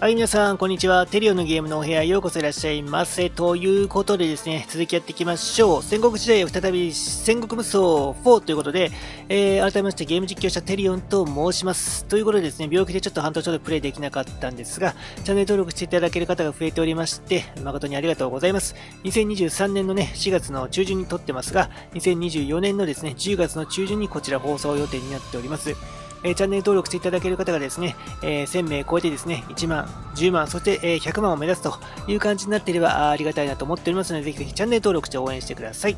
はい、皆さん、こんにちは。テリオのゲームのお部屋へようこそいらっしゃいませ。ということでですね、続きやっていきましょう。戦国時代を再び戦国無双4ということで、えー、改めましてゲーム実況者テリオンと申します。ということでですね、病気でちょっと半年ほどプレイできなかったんですが、チャンネル登録していただける方が増えておりまして、誠にありがとうございます。2023年のね、4月の中旬に撮ってますが、2024年のですね、10月の中旬にこちら放送予定になっております。えー、チャンネル登録していただける方がですね、えー、1000名超えてですね、1万、10万、そして、えー、100万を目指すという感じになっていればありがたいなと思っておりますので、ぜひぜひチャンネル登録して応援してください。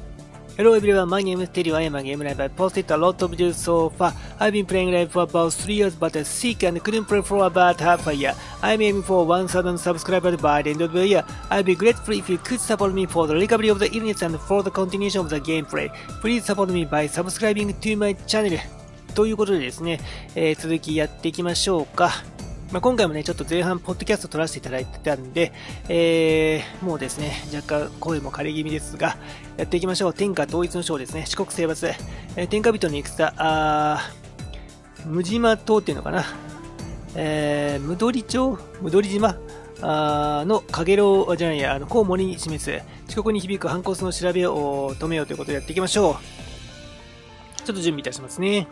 Hello everyone, my name is Terry. I am a game live. I posted a lot of videos so far. I've been playing live for about 3 years but I'm sick and couldn't play for about half a year. I'm aiming for 1000 subscribers by the end of the year. I'd be grateful if you could support me for the recovery of the illness and for the continuation of the gameplay. Please support me by subscribing to my channel. ということでですね、えー、続きやっていきましょうか。まあ、今回もね、ちょっと前半、ポッドキャスト撮らせていただいてたんで、えー、もうですね、若干声も枯れ気味ですが、やっていきましょう。天下統一の章ですね、四国征伐、えー、天下人の戦、あ無島島っていうのかな、えー、無鳥町？無鳥島？あの、かげろうじゃないや、あの、コウモリに示す、四国に響く反抗の調べを止めようということでやっていきましょう。ちょっと準備いたしますね。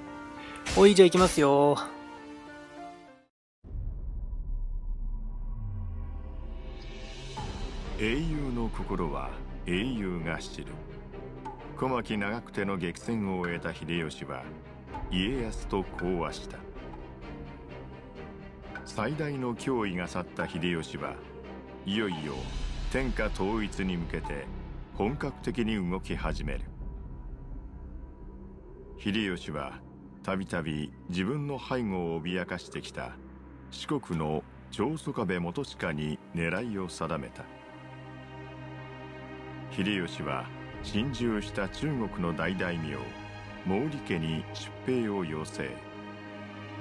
おい、じゃあ行きますよ。英雄の心は英雄が知る。小牧長久手の激戦を終えた秀吉は家康と講和した。最大の脅威が去った秀吉はいよいよ天下統一に向けて本格的に動き始める。秀吉はたびたび自分の背後を脅かしてきた四国の長宗我部元親に狙いを定めた。秀吉は侵襲した中国の大大名毛利家に出兵を要請。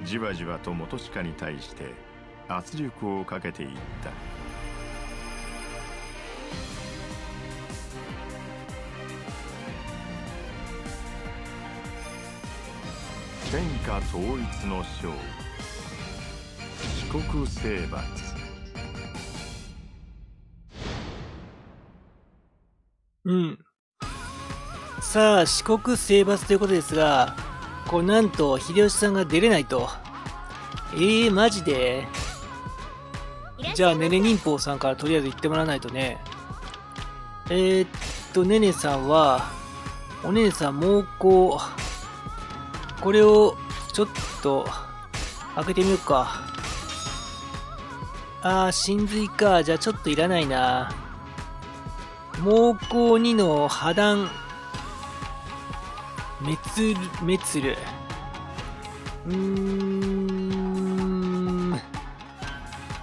じわじわと元親に対して圧力をかけていった。天下統一の章四国征伐うん。さあ四国征伐ということですがこうなんと秀吉さんが出れないと。えー、マジで？じゃあねね忍法さんからとりあえず言ってもらわないとね。えー、っとねねさんはお姉さん猛攻。これをちょっと開けてみようか。あー、真髄か。じゃあちょっといらないな。猛攻2の破断。滅る、滅る。うーん。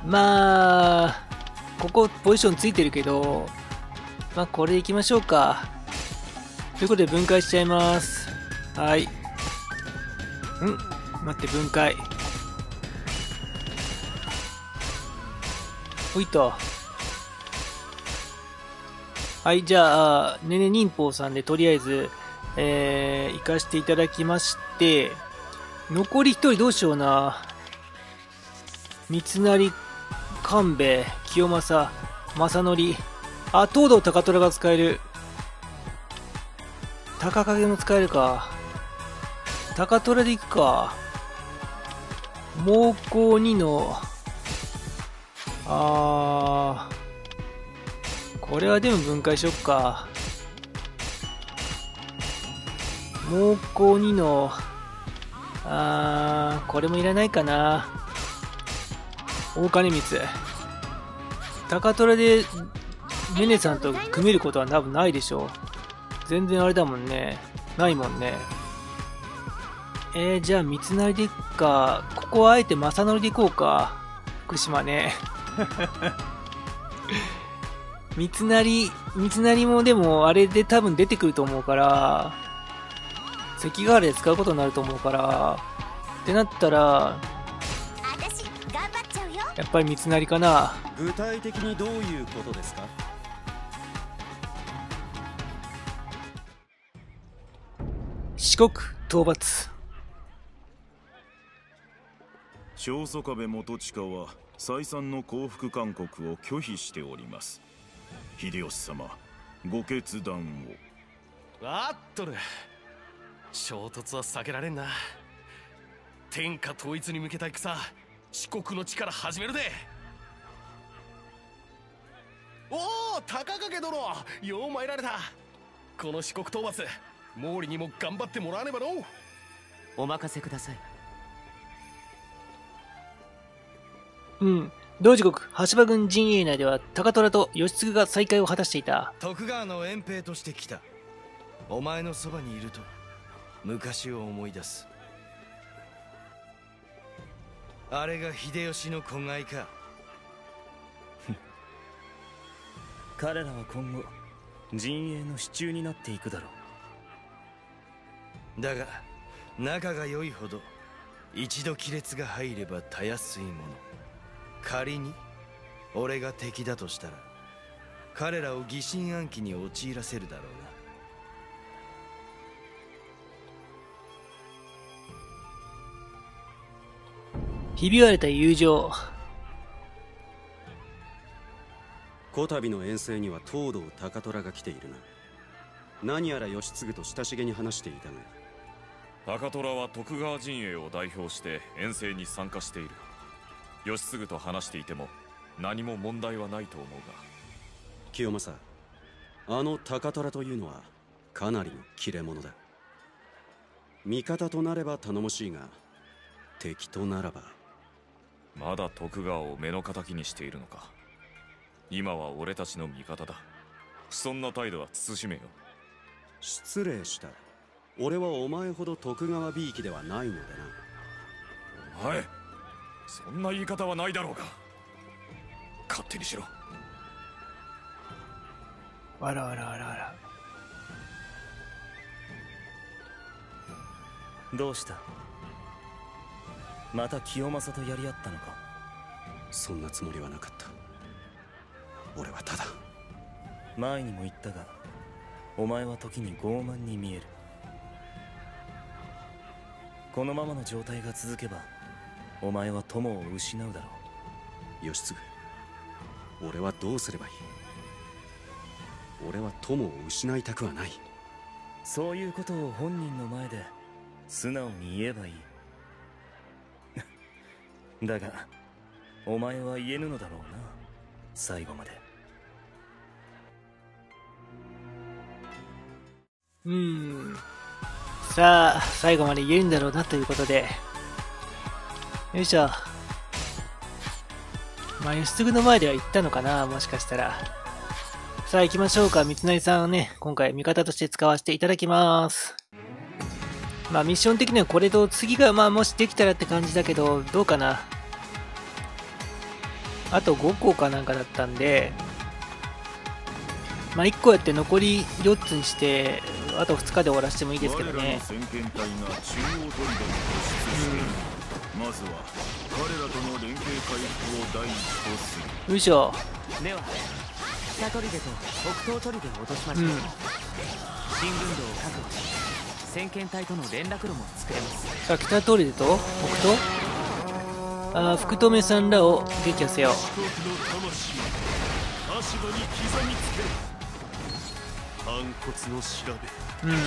まあ、ここポジションついてるけど、まあこれでいきましょうか。ということで分解しちゃいます。はい。ん。待って分解。ほいと。はいじゃあねね忍法さんでとりあえずえー、行かしていただきまして残り一人どうしような。三成勘兵衛清正正則。あ東堂高虎が使える。高影も使えるか。高虎で行くか。猛攻2の、あー、これはでも分解しよっか。猛攻2の、あー、これもいらないかな。大金光。高虎で、メネさんと組めることは多分ないでしょう。全然あれだもんね。ないもんね。えー、じゃあ、三成でいくか。ここはあえて正則でいこうか。福島ね。三成、三成もでも、あれで多分出てくると思うから、関ヶ原で使うことになると思うから、ってなったら、やっぱり三成かな。具体的にどういうことですか？四国討伐長宗我部元親は再三の降伏勧告を拒否しております。秀吉様ご決断を。わっとる。衝突は避けられんな。天下統一に向けた戦四国の力始めるで。おお高掛殿よう参られた。この四国討伐毛利にも頑張ってもらわねばのお任せくださいうん。同時刻、橋場軍陣営内では、高虎と義継が再会を果たしていた。徳川の遠兵として来た。お前のそばにいると昔を思い出す。あれが秀吉の子飼いか。彼らは今後陣営の支柱になっていくだろう。だが仲が良いほど一度亀裂が入ればたやすいもの仮に俺が敵だとしたら彼らを疑心暗鬼に陥らせるだろうな。ひび割れた友情。こたびの遠征には東堂高虎が来ているな。何やら義継と親しげに話していたが。高虎は徳川陣営を代表して遠征に参加している義継と話していても何も問題はないと思うが。清正あの高虎というのはかなりの切れ者だ。味方となれば頼もしいが敵とならば。まだ徳川を目の敵にしているのか。今は俺たちの味方だ。そんな態度は慎めよ。失礼した。俺はお前ほど徳川びいきではないのでな。お前そんな言い方はないだろうが。勝手にしろ。わらわらわらわら。どうした？また清正とやり合ったのか？そんなつもりはなかった。俺はただ。前にも言ったがお前は時に傲慢に見える。このままの状態が続けばお前は友を失うだろ義継俺はどうすればいい？俺は友を失いたくはない。うそういうことを本人の前で素直に言えばいい。だがお前は言えぬのだろうな。最後まで。うーん。さあ、最後まで言えるんだろうなということで。よいしょ。まあ、義継の前では言ったのかなもしかしたら。さあ、行きましょうか。三成さんをね、今回味方として使わせていただきます。まあ、ミッション的にはこれと次が、まあ、もしできたらって感じだけど、どうかな。あと5個かなんかだったんで、まあ、1個やって残り4つにして、あと2日で終わらせてもいいですけどね我らまずは彼らとの連携回復を第一とする。よいしょ。では北砦と北東砦を落としまう。ん。新軍道を確保。し先遣隊との連絡路も作れます。さあ、北通りでと北東あー福留さんらを撃破せよ。足場に刻みつけ。る反骨の調べ。最うん。初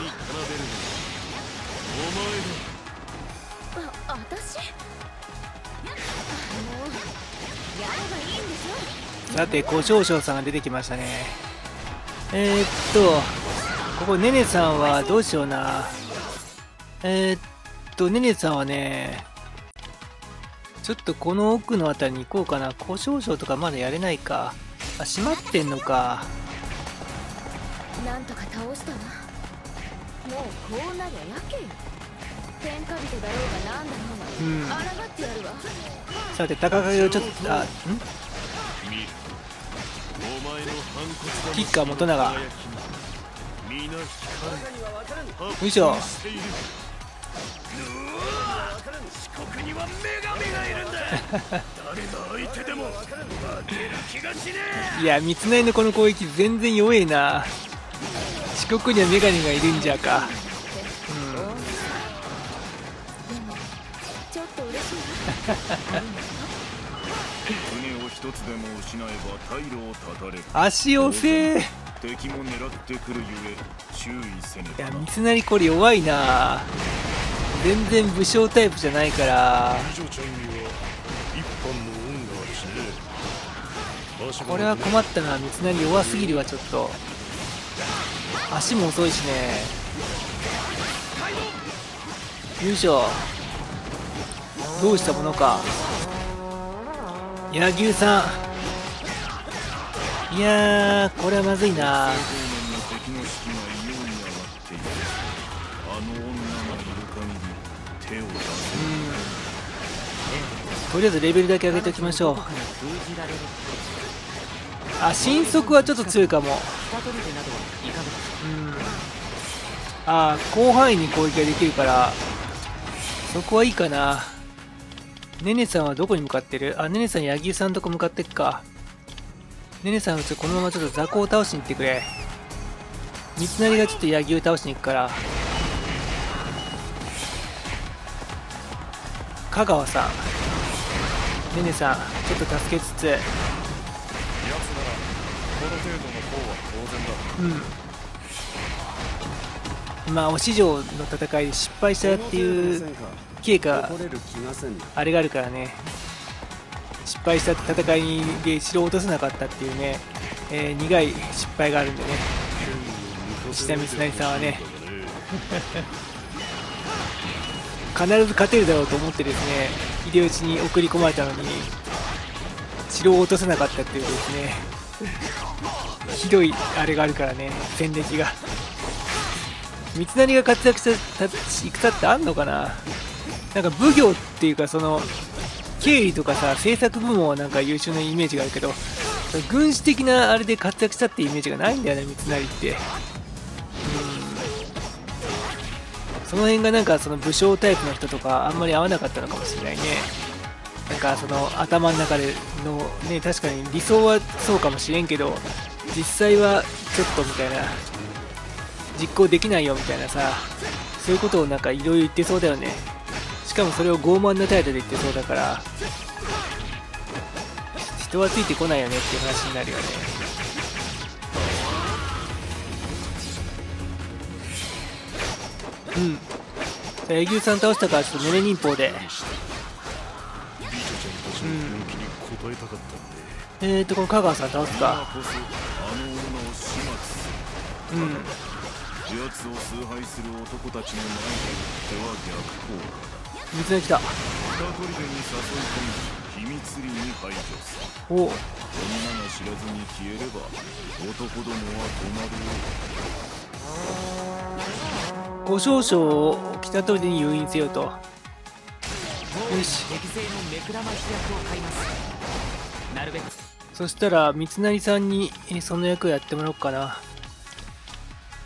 に奏でるのはお前だあ、私もうやればいいんでし？ょさて、小少々さんが出てきましたね。えー、っと、ここ、ねねさんはどうしような。えー、っと、ねねさんはね、ちょっとこの奥のあたりに行こうかな。小少々とかまだやれないか。あ、閉まってんのか。なんとか倒したわもうこうなりゃやけよさて高影をちょっとあん？キッカー元永。よいしょ。いや三つのこの攻撃全然弱えな。四国には女神がいるんじゃか。船を一つでも失えば退路を断たれ？る足をせーい敵も狙ってくるゆえ注意せねばなや三成これ弱いな。全然武将タイプじゃないから。美女ちゃんには一般の恩があるしね足これは困ったな三成弱すぎるわちょっと。足も遅いしね。よいしょどうしたものか。柳生さん。いやこれはまずいな。とりあえずレベルだけ上げておきましょう。あ神速はちょっと強いかも。二砦などはいかがですかうん。あ広範囲に攻撃ができるからそこはいいかな。ねねさんはどこに向かってる？あねねさん柳生さんとこ向かってっか。ねねさんこのままちょっと雑魚を倒しに行ってくれ。三成がちょっと柳生倒しに行くから。香川さん。ねねさんちょっと助けつつ。奴ならこの程度の方は当然だ。うん。まあ、お市場の戦いで失敗したっていう経過誇れる気がせんな。あれがあるからね。失敗した戦いで城を落とせなかったっていうね、えー苦い失敗があるんでね。石田三成さんはね。必ず勝てるだろうと思ってですね秀吉に送り込まれたのに城を落とせなかったっていうですね。ひどいあれがあるからね戦歴が。三成が活躍した戦ってあんのかななんか奉行っていうかその経理とかさ政策部門はなんか優秀なイメージがあるけど軍事的なあれで活躍したってイメージがないんだよね三成って。うん。その辺がなんかその武将タイプの人とかあんまり合わなかったのかもしれないね。なんかその頭の中でのね確かに理想はそうかもしれんけど実際はちょっとみたいな実行できないよみたいなさそういうことをなんかいろいろ言ってそうだよね。しかもそれを傲慢な態度で言ってそうだから人はついてこないよねっていう話になるよね。うん。じゃあ柳生さん倒したからちょっと胸忍法で。美女ちゃん。えっとこの香川さん倒すか。うん。奴を崇拝する男たちの前では逆効果だ三つ目来た二砦に誘い込み秘密裏に排除する。お。女が知らずに消えれば男どもは止まるよご少々を北砦に誘引せよと。よし。適正の目くらまし役を買います。なるべく。そしたら三成さんにえーその役をやってもらおうかな。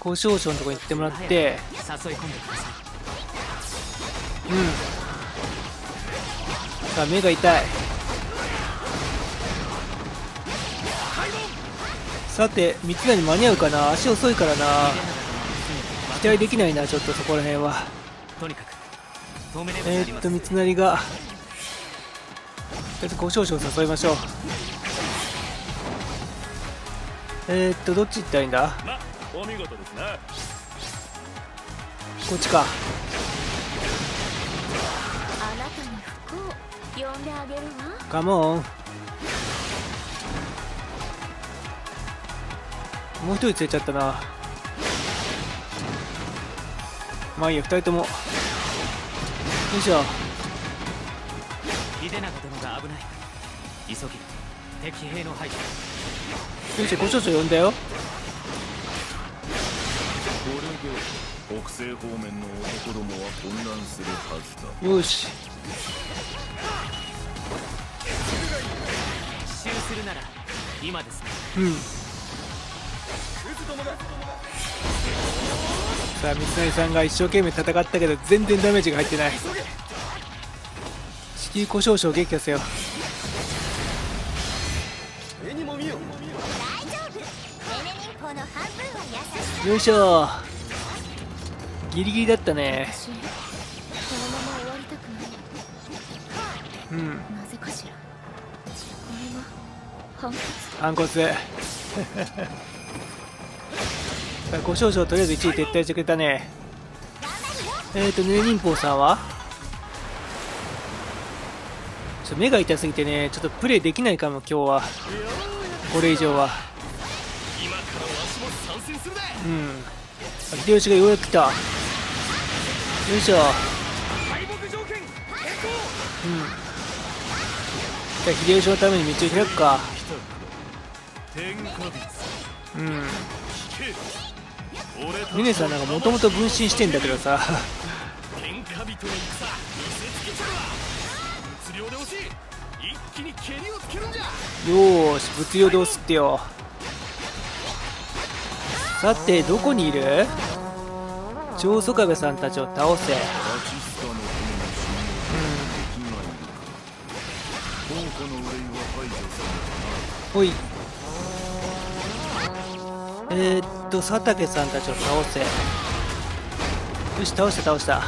ご少々のところに行ってもらって。誘い込んでくださいうん。さあ目が痛い。さて三成間に合うかな？足遅いからな。期待できないなちょっとそこら辺は。えーっと三成が。とりあえずご少々誘いましょう。えー、っとどっち行ったらいいんだ？まお見事ですな。こっちかあなたに服を呼んであげるわ。カモンもう一人連れちゃったな。まあいいや二人とも。よいしょ。秀長殿が危ない。急ぎ敵兵の排除よいしょ呼んだよ。これで北西方面の男どもは混乱するはずだ。よし。奇襲するなら今ですね。うん。さあ三成さんが一生懸命戦ったけど全然ダメージが入ってない。地球故障者を撃破せよ。よいしょギリギリだったね。私このまま終わりたくない。うん。なぜかしら。これは反骨。ご少々とりあえず1位撤退してくれたね。えーとね忍法さんは？ちょ目が痛すぎてねちょっとプレイできないかも今日は。これ以上は。うん。あ秀吉がようやく来たよいしょ。うん。じゃあ秀吉のために道を開くか。うん。聞け俺たちミネさんなんかもともと分身してんだけどさ。よし物量で押すってよ。さてどこにいる？長宗我部さんたちを倒せ。ほい。えー、っと佐竹さんたちを倒せ。よし倒した倒した。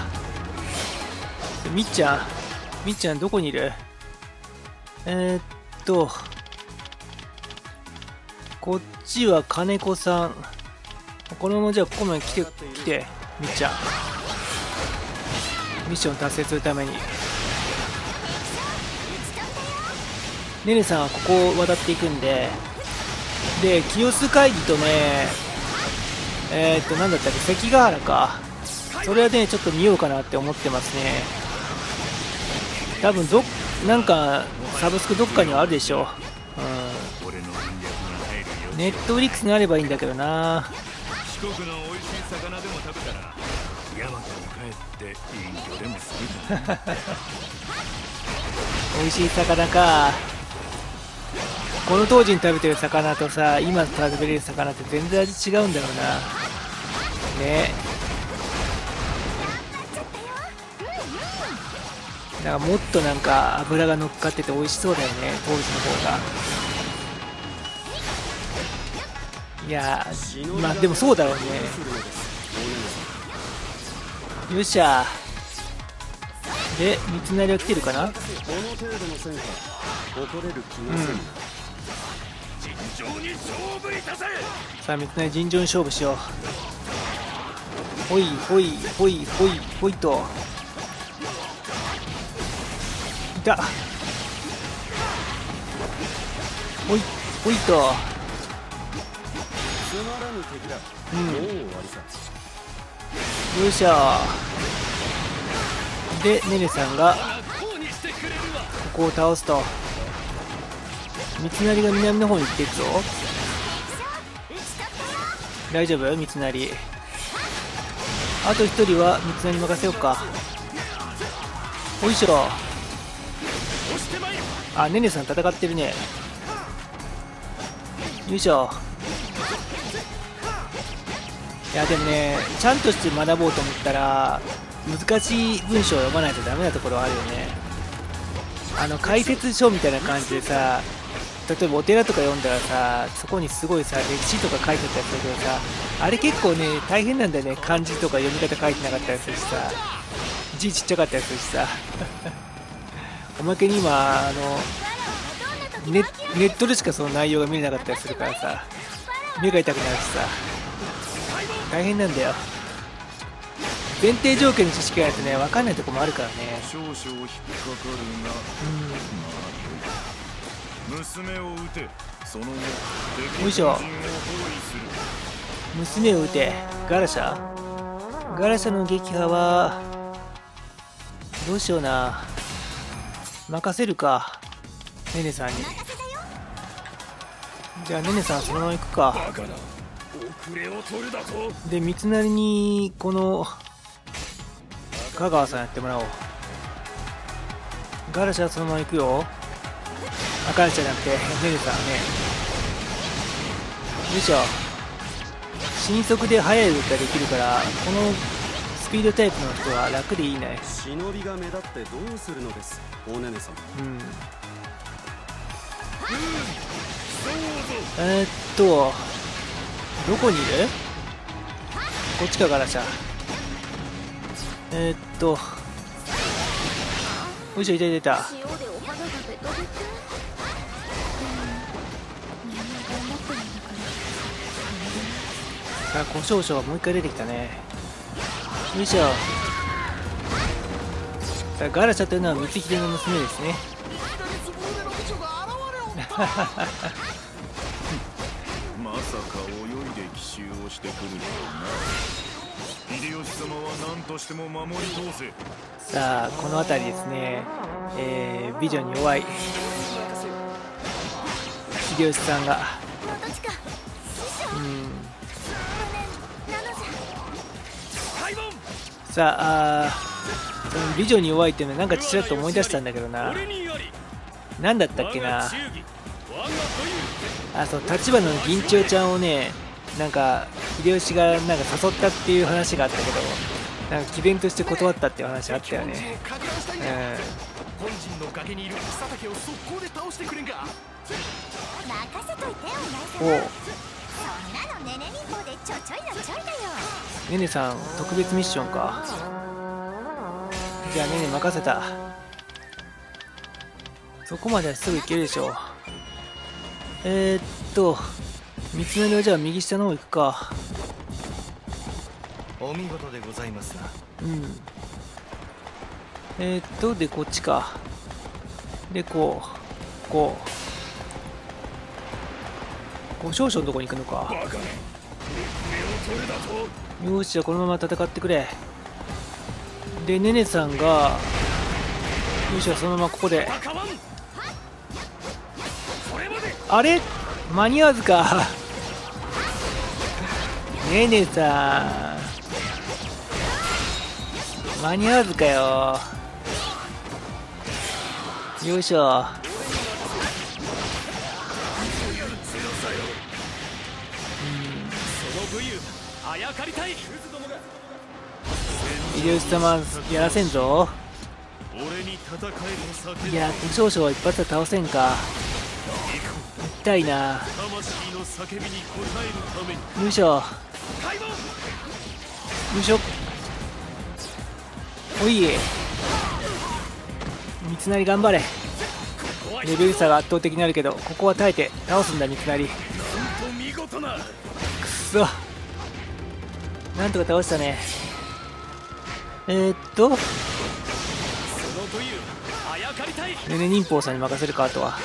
みっちゃんみっちゃんどこにいる？えー、っとこっちは金子さん。このままじゃあここまで来て来てみっちゃミッション達成するために。ねねさんはここを渡っていくんで。で清須会議とねえー、っとなんだったっけ関ヶ原か。それはねちょっと見ようかなって思ってますね。多分どなんかサブスクどっかにはあるでしょう、うん、ネットフリックスにあればいいんだけどな。四国の美味しい魚でも食べたら帰って隠居でもするか美味しい魚か。この当時に食べてる魚とさ今食べれる魚って全然味違うんだろうな。ね。だからもっとなんか脂が乗っかってて美味しそうだよね当時の方が。いやーまあでもそうだろうね。よっしゃ。で三成は来てるかな？この程度の戦果誇れる気がするな、尋常に勝負いたせさあ三成尋常に勝負しよう。ほいほいほいほいほいと。いた。ほいほいと。つまらぬ敵だ、うん。もう終わりさよいしょ。でねねさんがここを倒すと。三成が南の方に行っていくぞ。大丈夫？三成。あと一人は三成に任せようか。おいしょ。あねねさん戦ってるね。よいしょ。いやでもねちゃんとして学ぼうと思ったら難しい文章を読まないとダメなところはあるよね。あの解説書みたいな感じでさ例えばお寺とか読んだらさそこにすごいさ歴史とか書いてあったりするけどさあれ結構ね大変なんだよね。漢字とか読み方書いてなかったりするしさ字ちっちゃかったりするしさ。おまけに今あのネネットでしかその内容が見れなかったりするからさ目が痛くなるしさ。大変なんだよ。前提条件の知識がないとね分かんないとこもあるからね。少々引っかかるが娘を撃て。そのよいしょ。娘を撃て。ガラシャ？ガラシャの撃破はどうしような。任せるか。ねねさんに。じゃあねねさんそのまま行くかで三成にこの香川さんやってもらおう。ガラシャはそのまま行くよ。あガラシャじゃなくてねねさんね。よいしょ。新速で速い動きができるからこのスピードタイプの人は楽でいいね。忍びが目立ってどうするのですおねね様うん。えー、っとどこにいる？こっちかガラシャ。えー、っと。よいしょいたいたいた。さあ胡椒椒がもう一回出てきたね。よいしょ。さあガラシャというのは光秀の娘ですね。まさか泳いで奇襲をしてくるとはな。秀吉様は何としても守り通せ。さあこの辺りですね、えー、ビジョンに弱い。秀吉さんが。うん。さあそのビジョンに弱いっていうのはなんかちらっと思い出したんだけどな。何だったっけなあそう立花の銀千代ちゃんをねなんか秀吉がなんか誘ったっていう話があったけどなんか詭弁として断ったっていう話あったよね。かく乱したいん。本陣の崖にいる草丈を速攻で倒してくれんか任せといてお前ん様。おそんなのねね忍法でちょちょいのちょいだよ。ねねさん特別ミッションか。じゃあねね任せた。そこまではすぐ行けるでしょえー、っと三つ目のじゃあ右下の方行くか。お見事でございますな。うん。えー、っとでこっちか。でこうこう。こう少々のとこに行くのか。よしじゃあこのまま戦ってくれ。でねねさんがよしじゃあそのままここであれ？間に合わずか。ねねさん。間に合わずかよ。よいしょ。秀吉様やらせんぞ。いや少々は一発で倒せんか痛いな。よいしょ。よいしょ。おい三成頑張れ。レベル差が圧倒的になるけどここは耐えて倒すんだ三成。くっと見事なそ。なんとか倒したね。えー、っと。ねね忍法さんに任せるかあとは。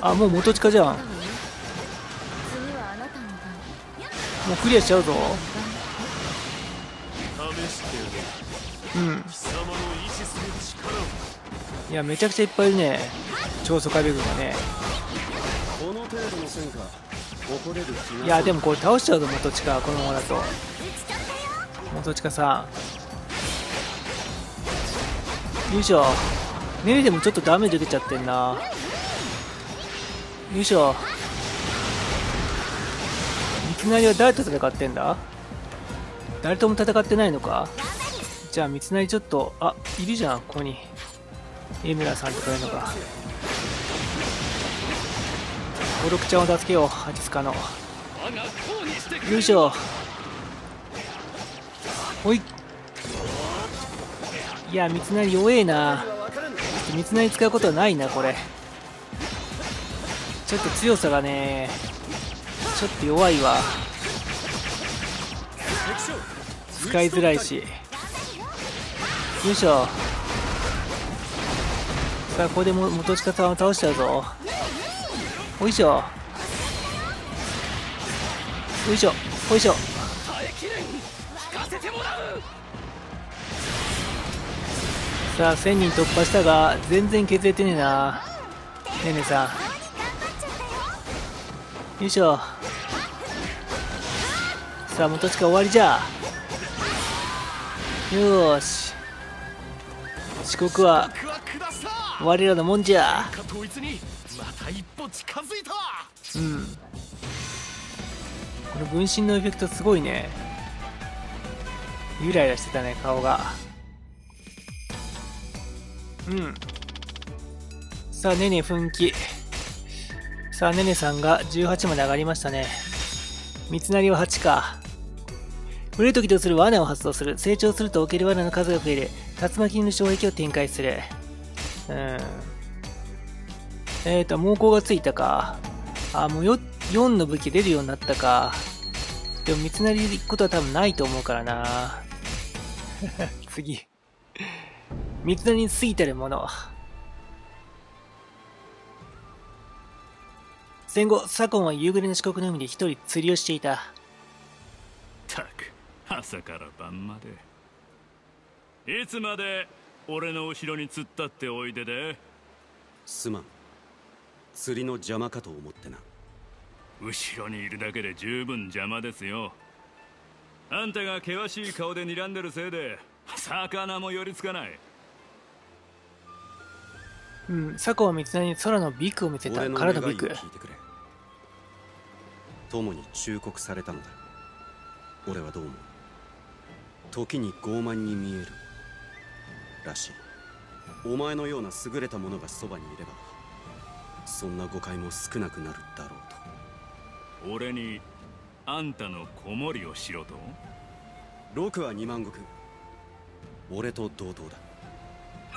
あもう元近じゃん。もうクリアしちゃうぞ。うん。いやめちゃくちゃいっぱいいるね。超速壁軍がね。いやでもこれ倒しちゃうぞ元近このままだと。元近さん。よいしょネリでもちょっとダメージ受けちゃってんな。よいしょ。三成は誰と戦ってんだ？誰とも戦ってないのか？じゃあ三成ちょっとあいるじゃんここに。江村さんとかいうのが五六ちゃんを助けようハチスカの。よいしょ。ほい。いや三成弱えな。三成使うことはないなこれ。ちょっと強さがねちょっと弱いわ。使いづらいし。よいしょ。さあここでも元近さんを倒しちゃうぞ。おいしょ。よいしょ。よいしょ。さあ1000人突破したが全然削れてねえな。ねえねえさん。よいしょ。さあ元近終わりじゃ。よーし。四国は我らのもんじゃ。うん。この分身のエフェクトすごいね。ゆらゆらしてたね顔がうんさあねね奮起さあねねさんが18まで上がりましたね三成は8か触れるときとする？罠を発動する成長すると置ける罠の数が増える竜巻の障壁を展開するうん。えーと、猛攻がついたか。あ、もうよ4の武器出るようになったか。でも、三成行くことは多分ないと思うからな。次。三成に過ぎてるもの。戦後、左近は夕暮れの四国の海で一人釣りをしていた。たく朝から晩まで。いつまで俺の後ろに突っ立っておいでで。すまん。釣りの邪魔かと思ってな。後ろにいるだけで十分邪魔ですよ。あんたが険しい顔で睨んでるせいで魚も寄りつかないうん、佐古は三成に空のビクを見せた。俺の空のビク。聞いてくれ。友に忠告されたのだ。俺はどう思う？時に傲慢に見えるらしい。お前のような優れた者がそばにいればそんな誤解も少なくなるだろうと。俺にあんたの子守りをしろと？六は二万石。俺と同等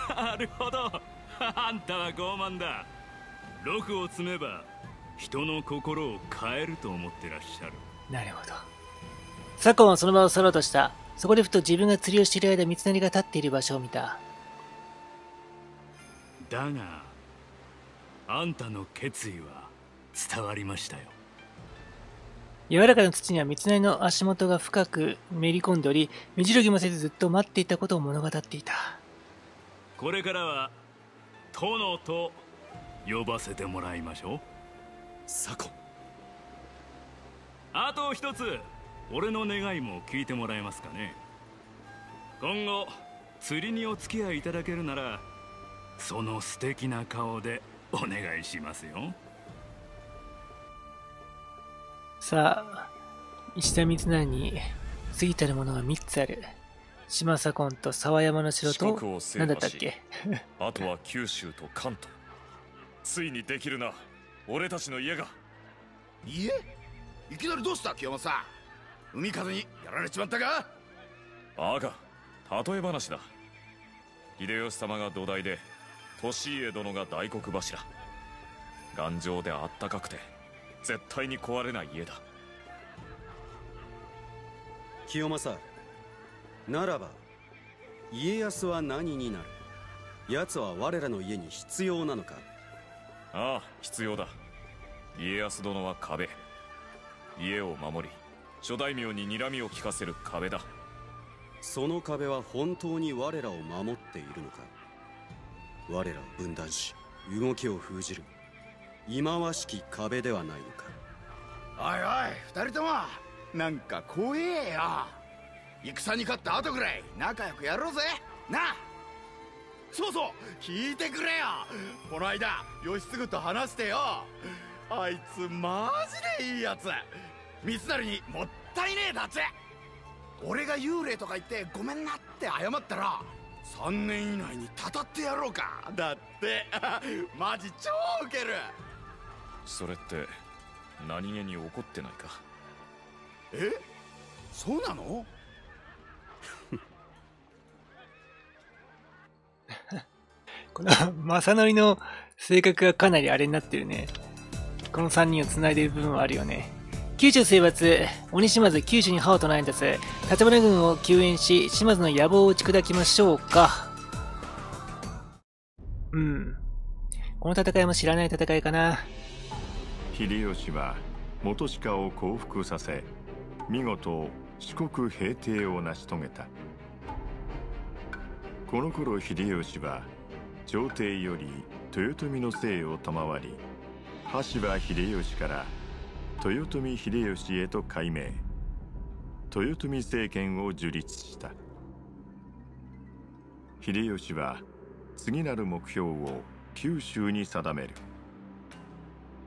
だ。なるほど あんたは傲慢だ六を積めば人の心を変えると思ってらっしゃるなるほど。左近はその場を去ろうとした。そこでふと自分が釣りをしている間、三成が立っている場所を見た。だがあんたの決意は伝わりましたよ柔らかな土には三成の足元が深くめり込んでおり、身じろぎもせずずっと待っていたことを物語っていた。これからは殿と呼ばせてもらいましょう。左近あと一つ俺の願いも聞いてもらえますかね。今後釣りにお付き合いいただけるならその素敵な顔でお願いしますよ。さあ、石田三成に過ぎたるものが3つある。島左近と沢山の城と何だったっけ？あとは九州と関東。ついにできるな。俺たちの家が。いえいきなりどうした清正海風にやられちまったか？あが例え話だ。秀吉様が土台で利家殿が大黒柱。頑丈であったかくて絶対に壊れない家だ。清正ならば家康は何になる？奴は我らの家に必要なのか？ああ必要だ。家康殿は壁。家を守り諸大名に睨みを利かせる壁だ。その壁は本当に我らを守っているのか？我らを分断し動きを封じる。忌まわしき壁ではないのか？おいおい二人ともなんか怖えよ戦に勝った後ぐらい仲良くやろうぜ。なあ。そうそう聞いてくれよ。この間義継と話してよ。あいつマジでいいやつ。三成にもったいねえだぜ俺が幽霊とか言ってごめんなって謝ったら3年以内にたたってやろうか。だって マジ超ウケる。それって何気に怒ってないか？え？そうなの？この正則の性格がかなりあれになってるね。この3人を繋いでる部分はあるよね。九州征伐、鬼島津九州に歯を唱え立つ、立花軍を救援し、島津の野望を打ち砕きましょうか。うん。この戦いも知らない戦いかな。秀吉は元鹿を降伏させ見事四国平定を成し遂げたこの頃秀吉は朝廷より豊臣の姓を賜り羽柴秀吉から豊臣秀吉へと改名豊臣政権を樹立した。秀吉は次なる目標を九州に定める。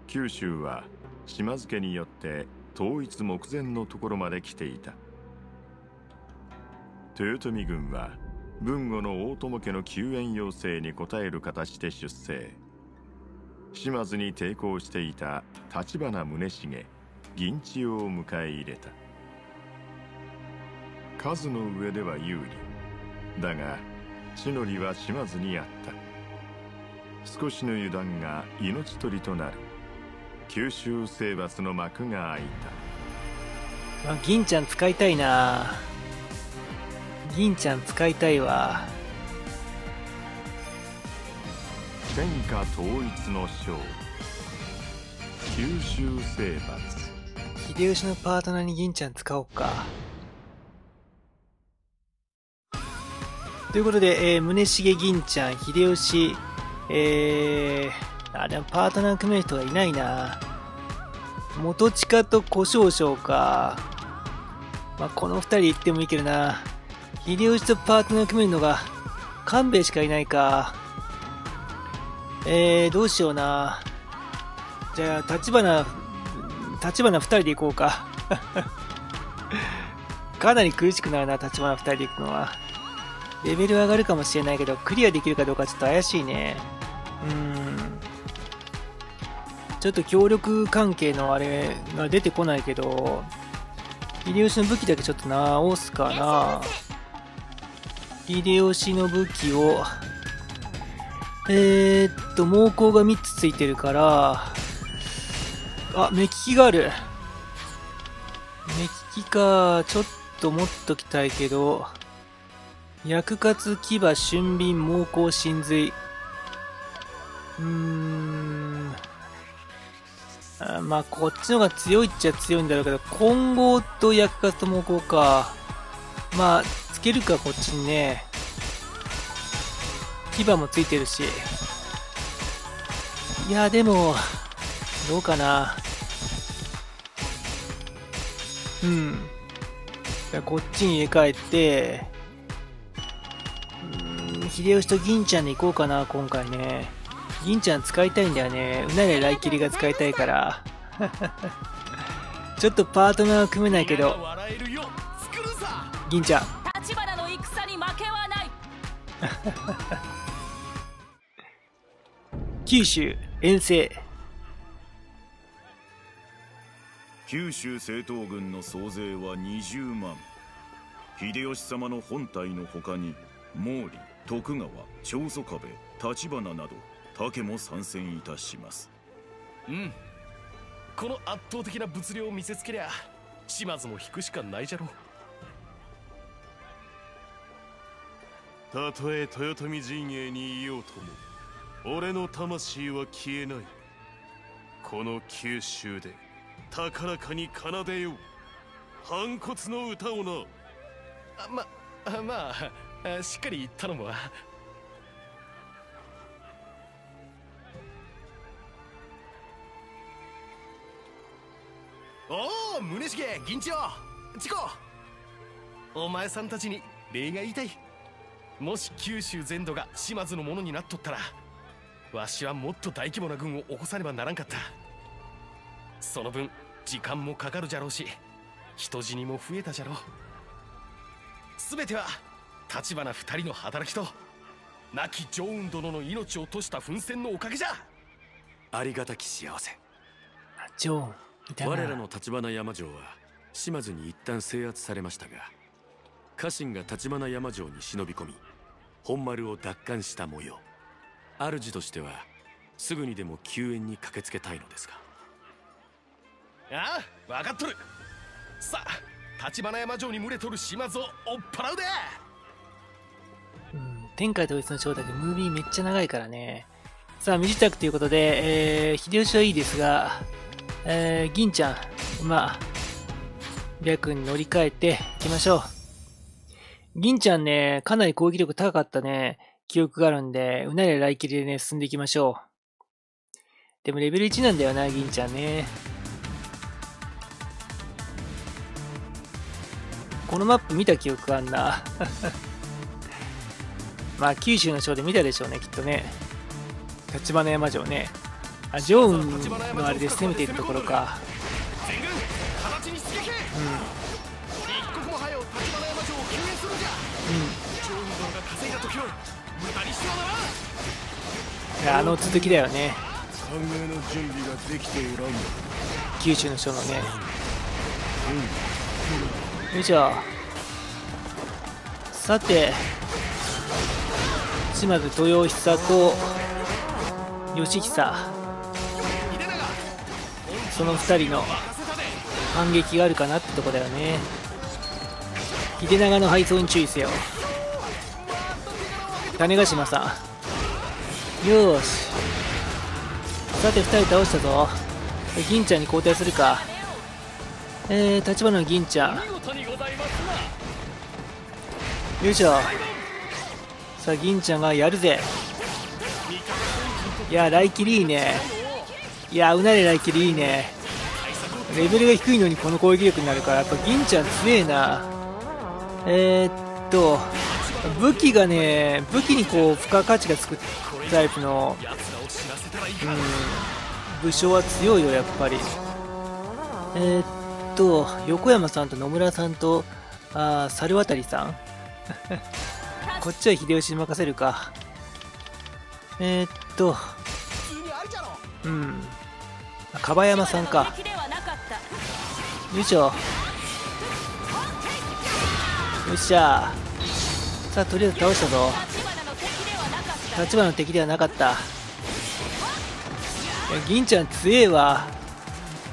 九州は島津家によって統一目前のところまで来ていた。豊臣軍は文後の大友家の救援要請に応える形で出征。島津に抵抗していた立花宗茂銀千代を迎え入れた。数の上では有利。だが地の利は島津にあった。少しの油断が命取りとなる。九州征伐の幕が開いた、あ、銀ちゃん使いたいな。銀ちゃん使いたいわ天下統一の章九州征伐秀吉のパートナーに銀ちゃん使おうかということで、えー、宗重銀ちゃん、秀吉、えー、あ、でもパートナー組める人がいないな。元近と小少々か。まあ、この二人行ってもいいけどな。秀吉とパートナーを組めるのが、勘兵衛しかいないか。えー、どうしような。じゃあ、立花、立花二人で行こうか。かなり苦しくなるな、立花二人で行くのは。レベル上がるかもしれないけど、クリアできるかどうかちょっと怪しいね。うーん。ちょっと協力関係のあれが出てこないけど、秀吉の武器だけちょっと直すかな。秀吉の武器を、えー、っと、猛攻が3つついてるから、あ、目利きがある。目利きか、ちょっと持っときたいけど、薬活、牙、俊敏、猛攻、神髄。うーん。あまあ、こっちの方が強いっちゃ強いんだろうけど、混合と薬活と猛攻か。まあ、つけるか、こっちにね。牙もついてるし。いや、でも、どうかな。うん。こっちに入れ替えて、秀吉と銀ちゃんで行こうかな、今回ね。銀ちゃん使いたいんだよね。うなれ来切りが使いたいから。ちょっとパートナー組めないけど。銀ちゃん。立花の戦に負けはない。九州遠征。九州政党軍の総勢は20万。秀吉様の本体の他に毛利徳川長宗我部立花など竹も参戦いたします。うん。この圧倒的な物量を見せつけりゃ島津も引くしかないじゃろたとえ豊臣陣営にいようとも。俺の魂は消えない。この九州で高らかに奏でよう。反骨の歌をな。あまあまあしっかり頼むわおお宗重銀千代チコ。お前さんたちに礼が言いたいもし九州全土が島津のものになっとったらわしはもっと大規模な軍を起こさねばならんかった。その分時間もかかるじゃろうし人死にも増えたじゃろう。全ては立花二人の働きと亡き常雲殿の命を落とした奮戦のおかげじゃ。ありがたき幸せ。常雲我らの立花山城は島津に一旦制圧されましたが家臣が立花山城に忍び込み本丸を奪還した模様。主としてはすぐにでも救援に駆けつけたいのですが。ああ分かっとる。さあ立花山城に群れとる島津を追っ払うで。うん天下統一の章だけムービーめっちゃ長いからね。さあ身支度ということで、えー、秀吉はいいですがえー、銀ちゃん、まあ、白に乗り換えていきましょう。銀ちゃんね、かなり攻撃力高かったね、記憶があるんで、うなり来切りでね、進んでいきましょう。でもレベル1なんだよな、銀ちゃんね。このマップ見た記憶あんな。まあ、九州の章で見たでしょうね、きっとね。立花山城ね。あジョーンのあれで攻めているところかあの続きだよね。九州の書のねうんよいしょさて島津豊久と義久その2人の反撃があるかなってとこだよね。秀長の配送に注意せよ。種子島さんよーし。さて2人倒したぞ。銀ちゃんに交代するか。えー、立花の銀ちゃん。よいしょ。さあ銀ちゃんがやるぜ。いや来キリいいね。いやうなれ来キリいいね。レベルが低いのにこの攻撃力になるからやっぱ銀ちゃん強えな。えー、っと武器がね武器にこう付加価値がつく。タイプのうん武将は強いよやっぱり。えー、っと横山さんと野村さんとあ猿渡さん。こっちは秀吉に任せるか。えー、っとうん。樺山さんか。よいしょ。よっしゃ。さあとりあえず倒したぞ。立場の敵ではなかった。銀ちゃん強えわ。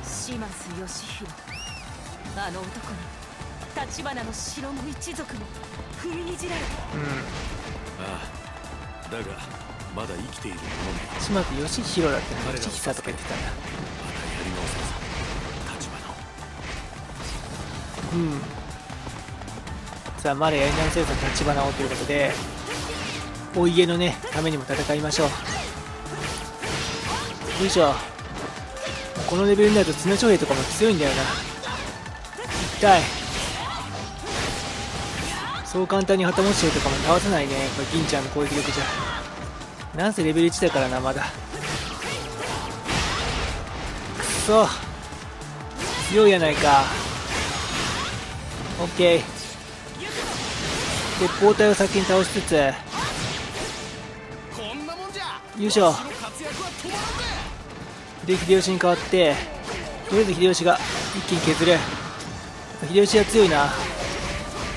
島津義弘。あの男に立花の城も一族も踏みにじられた。ああ。だがまだ生きている島津義弘だって義久とか言ってたんだ。またやり直せさ立花うん。さあまだやり直せると立花をということでお家のねためにも戦いましょう。よいしょ。このレベルになると綱長兵とかも強いんだよな。痛い。そう簡単に旗持ち兵とかも倒せないね。これ銀ちゃんの攻撃力じゃ。なんせレベル1だからなまだ。くそ。強いやないか。オッケー。鉄砲隊を先に倒しつつ。よいしょ。で秀吉に代わってとりあえず秀吉が一気に削る秀吉は強いな。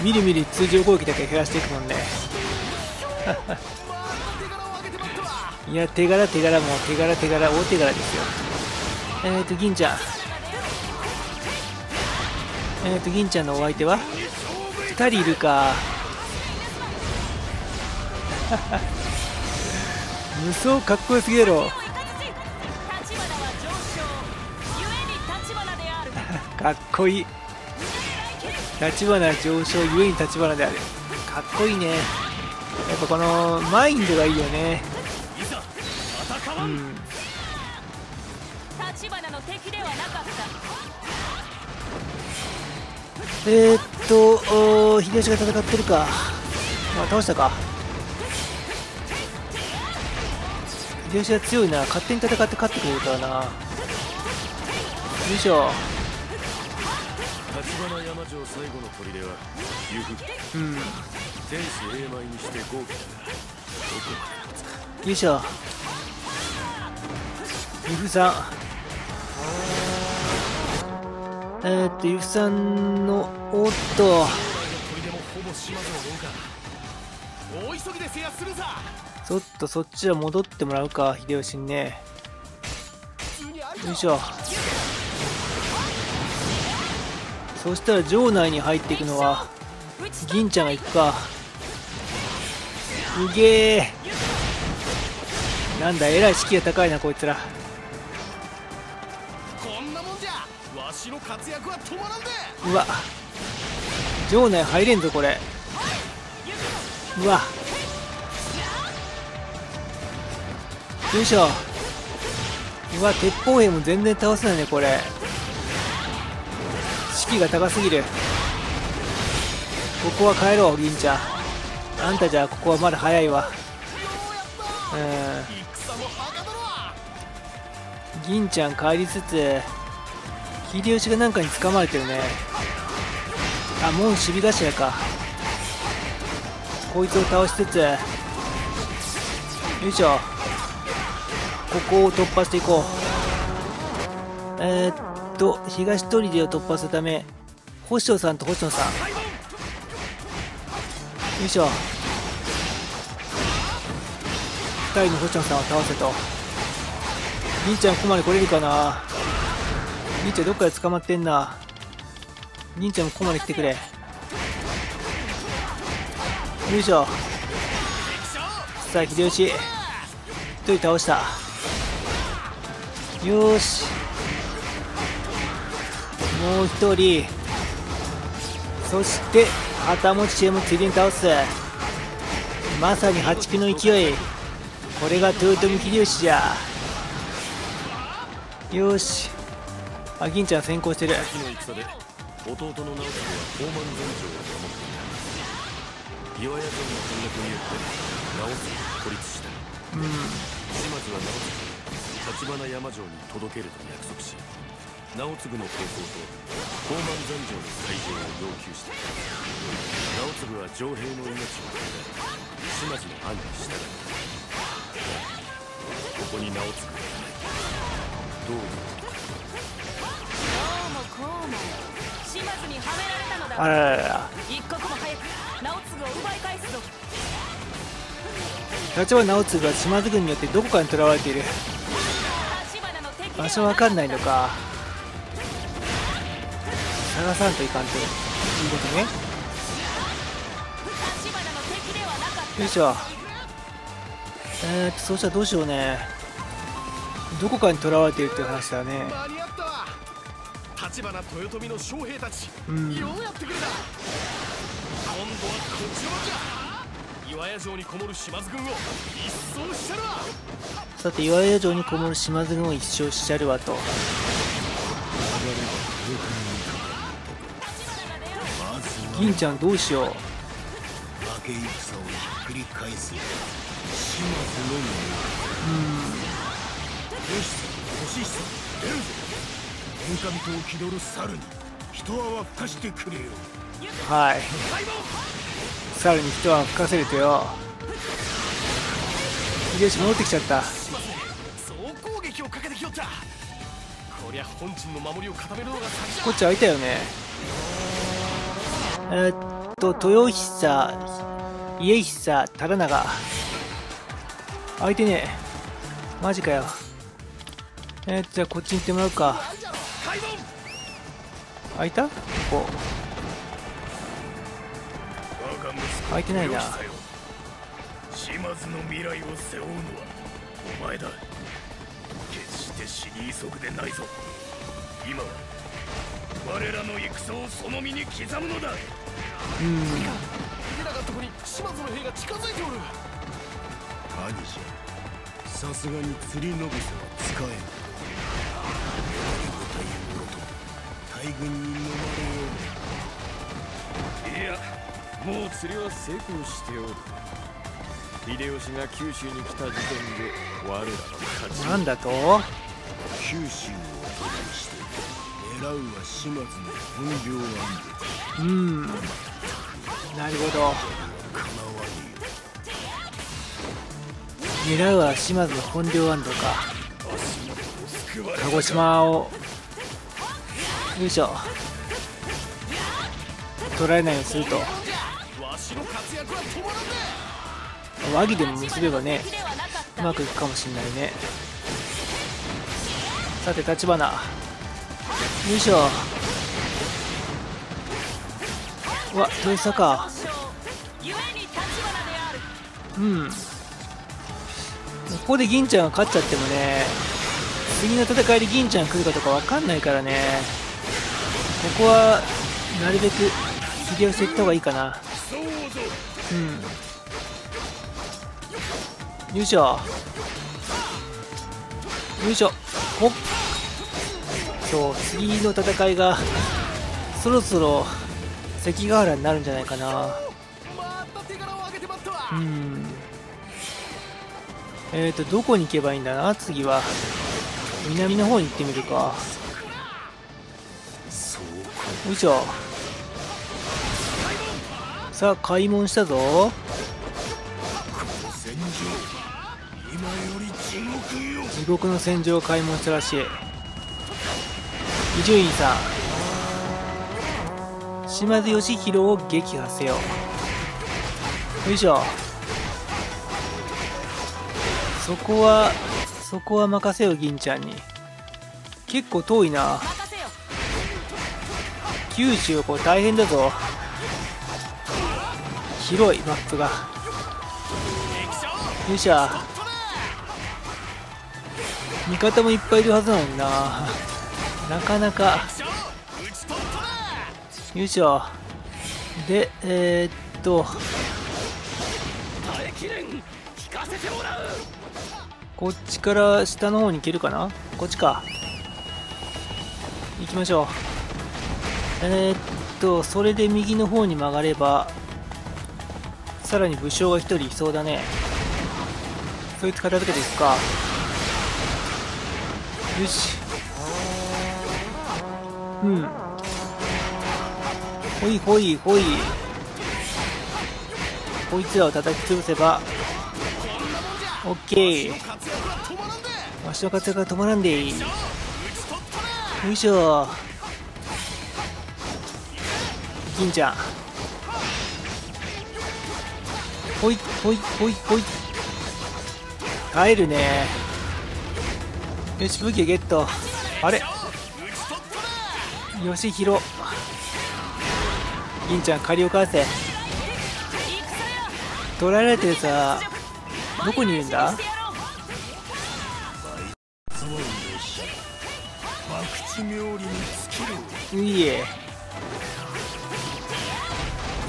みるみる通常攻撃だけ減らしていくもんね。いや手柄手柄も手柄手柄大手柄ですよ。えっ、ー、と銀ちゃん。えっ、ー、と銀ちゃんのお相手は？2人いるか。無双かっこよすぎやろ。かっこいい。立花上昇ゆえに立花である。かっこいいね。やっぱこのマインドがいいよね。うん。えー、っと秀吉が戦ってるか。まあ倒したか秀吉は強いな。勝手に戦って勝ってくれるからな。よいしょ。立花山城最後の砦は由布うん。天使永米にして豪気だどこよいしょ。由布さん。えー、っと由布さんのおっとちょっとそっちは戻ってもらうか秀吉にね。よいしょ。そしたら城内に入っていくのは銀ちゃんが行くか。すげえ。なんだえらい士気が高いなこいつら。うわ。城内入れんぞこれ。うわよいしょ。うわ鉄砲兵も全然倒せないねこれ。士気が高すぎる。ここは帰ろう銀ちゃん。あんたじゃここはまだ早いわ。うん。銀ちゃん帰りつつ秀吉がなんかに掴まれてるね。あ門守備頭か。こいつを倒しつつ。よいしょ。ここを突破していこう。えー、っと東砦を突破するため星野さんと星野さん。よいしょ。2人の星野さんを倒せと。銀ちゃんここまで来れるかな。銀ちゃんどっかで捕まってんな。銀ちゃんもここまで来てくれ。よいしょ。さあ秀吉。一人倒した。よーし。もう一人。そして旗持ちもついでに倒す。まさに八九の勢い。これが豊臣秀吉じゃ。よし。あ銀ちゃん先行してる。弟の直次は宝満禅城を守っていた。岩屋城の戦略によって直次が孤立した。うん。島津は直次を橘山城に届けると約束し直次の抵抗と宝満山城の開城を要求した。直次は城兵の命を考え島津の案に従った。ここに直次がいない。どう思う？どうもこうも島津にはめられたのだ。あららら。ら一刻も早く直次を奪い返すぞ。立花直次は島津軍によってどこかに囚われている場所わかんないのか。探さんといかんと。いうことね。よいしょ。えーとそうしたらどうしようね。どこかに囚われているっていう話だね。立花豊臣の将兵たち、うん。ようやってくれた。今度はこっちの番じゃ。岩屋城にこもる島津軍を一掃したるわさて岩屋城にこもる島津軍を一生しちゃるわと。銀ちゃんどうしよう。負け戦をひっくり返す島津のみよし。年久出るぞ天下人を気取る猿。に一泡吹かしてくれよ。はい。猿に一晩吹かせるとよ。秀吉戻ってきちゃったきよったこりゃ本陣の守りを固めるのが先だ。こっち開いたよね。えーっと豊久家久忠長。開いてねえ。マジかよ。えー、じゃあこっちに行ってもらうか。開いた？ここ。開いてないな。島津の未来を背負うのはお前だ。決して死に急ぐでないぞ。今は我らの戦をその身に刻むのだ。うん。逃げなかったとこに島津の兵が近づいておる。兄者。さすがに釣りのぐさは使えん。大軍に飲まれよ。いやもう釣りは成功しておる。秀吉が九州に来た時点で我らの勝ち。なんだと？九州を後にして狙うは島津の本領暗うん。なるほど。狙うは島津の本領安堵か。鹿児島をよいしょ。取られないようにすると。和議でも結べばねうまくいくかもしんないねさて立花。よいしょ。うわ豊佐か。うん。ここで銀ちゃんが勝っちゃってもね次の戦いで銀ちゃん来るかとか分かんないからね。ここはなるべく秀吉行った方がいいかな。うん。よいしょ。よいしょ。ほっ。そう次の戦いがそろそろ関ヶ原になるんじゃないかな。うん。えーとどこに行けばいいんだな？次は南の方に行ってみるか。よいしょ。さあ開門したぞ。獄の戦場を開門したらしい。伊集院さん。島津義弘を撃破せよ。よいしょ。そこはそこは任せよ銀ちゃんに。結構遠いな。九州これ大変だぞ。広いマップが。よいしょ。味方もいっぱいいるはずなのにな。なかなか。よいしょ。でえー、っと。こっちから下の方に行けるかな？こっちか。行きましょう。えー、っとそれで右の方に曲がればさらに武将が1人いそうだね。そいつ片付けていくか。よし。うん。ほいほいほい。こいつらを叩き潰せば。オッケー。わしの活躍が止まらんでいい。よいしょ。銀ちゃん。ほいほいほいほい。帰るね。よし武器ゲット。あれ？よしひろ銀ちゃん借りを返せ。取られてるさ。どこにいるんだ？ういえ。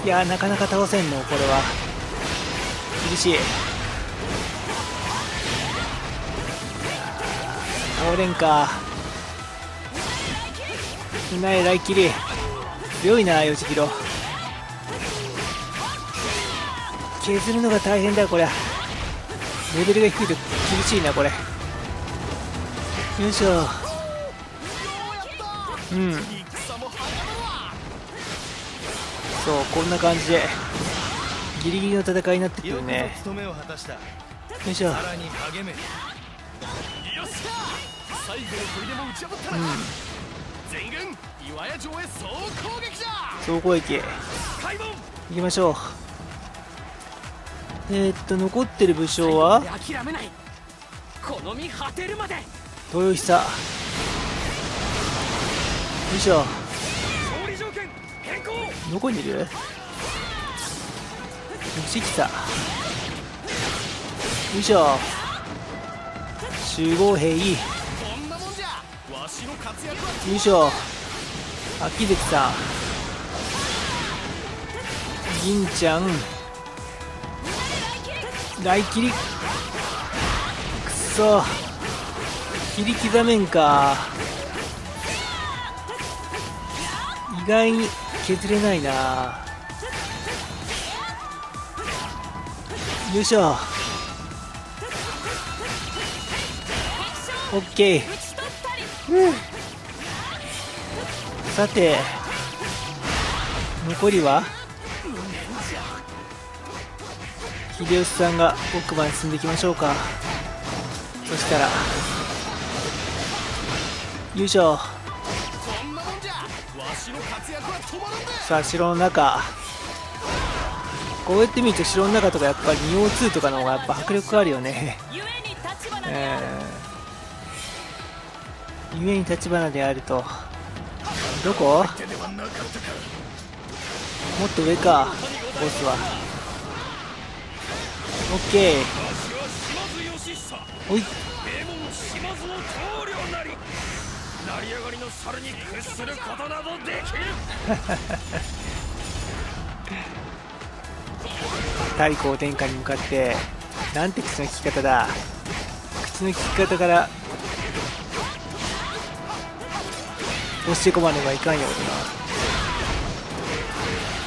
いやなかなか倒せんのこれは。厳しい倒れんか。いない来切り強いな吉弘削るのが大変だこれレベルが低いと厳しいなこれ。よいしょ。うん。そうこんな感じで。ギリギリの戦いになってくるね。よいしょ。最後の砦も打ち破ったら、うん、全軍岩屋城へ総攻撃じゃ。総攻撃。行きましょう。えー、っと残ってる武将は？諦めない。この身果てるまで。豊久。よいしょ。どこにいる？吉久よいしょ集合兵よいしょ。秋月さん。銀ちゃん。大切り。くそ。切り刻めんか。意外に削れないな。よいしょ。オッケー、う。ん、さて残りは？秀吉さんが奥まで進んでいきましょうか。そしたらよいしょ。さあ城の中。こうやって見ると城の中とかやっぱり 2O2 とかの方がやっぱ迫力あるよね。えー、故に立花であると。どこ？もっと上か。ボスは。オッケー。おい。成り上がりの猿に屈することなどできる。太閤天下に向かって。なんて口の利き方だ。口の利き方から押し込まねばいかんような。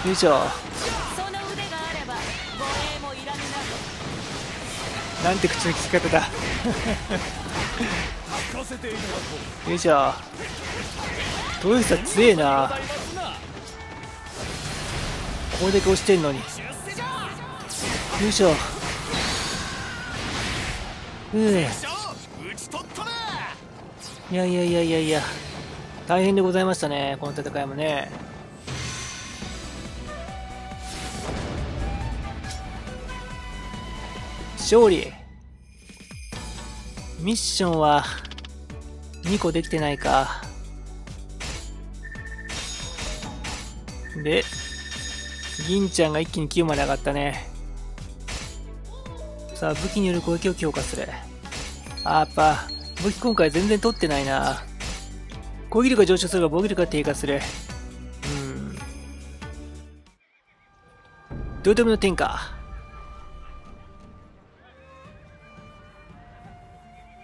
よいしょ。なんて口の利き方だ。よいしょ。豊久強えな。これだけ押してんのに。よいしょ。うえいやいやいやいやいや。大変でございましたねこの戦いもね勝利ミッションは2個できてないか。で、銀ちゃんが一気に9まで上がったね。さあ、武器による攻撃を強化する。あ、やっぱ、武器今回全然取ってないな。攻撃力が上昇するが防御力が低下する。うん。豊臣の天下。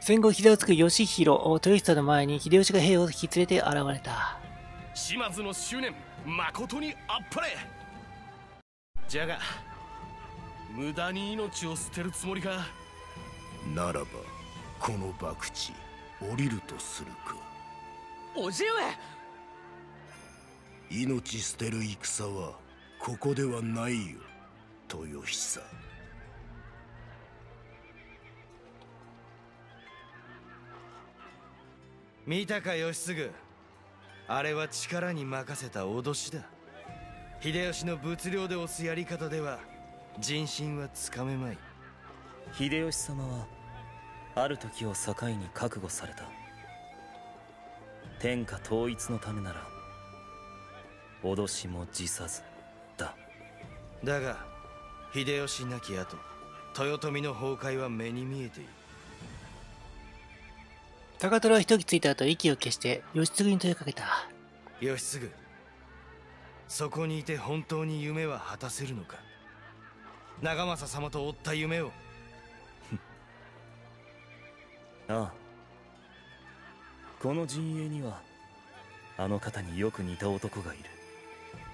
戦後膝をつく義弘、豊久の前に秀吉が兵を引き連れて現れた。島津の執念、誠にあっぱれじゃが、無駄に命を捨てるつもりかならば、この博打、降りるとするか。叔父上命捨てる戦は、ここではないよ、豊久。見たか義継あれは力に任せた脅しだ。秀吉の物量で押すやり方では人心はつかめまい。秀吉様はある時を境に覚悟された天下統一のためなら脅しも辞さずだ。だが秀吉亡き後豊臣の崩壊は目に見えている。高虎は一息ついた後息を消して義継に問いかけた。義継そこにいて本当に夢は果たせるのか。長政様と追った夢を。ああこの陣営にはあの方によく似た男がいる。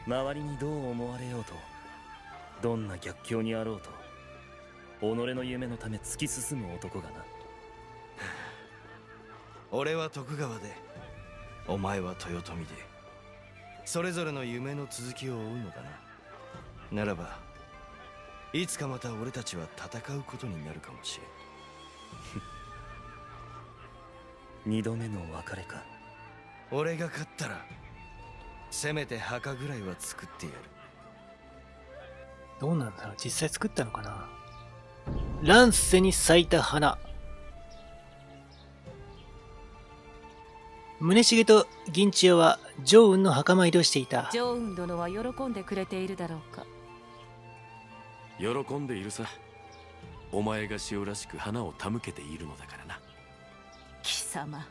周りにどう思われようとどんな逆境にあろうと己の夢のため突き進む男がな。俺は徳川でお前は豊臣でそれぞれの夢の続きを追うのだな。ならばいつかまた俺たちは戦うことになるかもしれん。二度目の別れか？俺が勝ったらせめて墓ぐらいは作ってやる。どうなんだろう？実際作ったのかな？乱世に咲いた花。宗重と銀千代は常雲の墓参りをしていた。常雲殿は喜んでくれているだろうか？喜んでいるさ。お前が潮らしく花を手向けているのだからな貴様。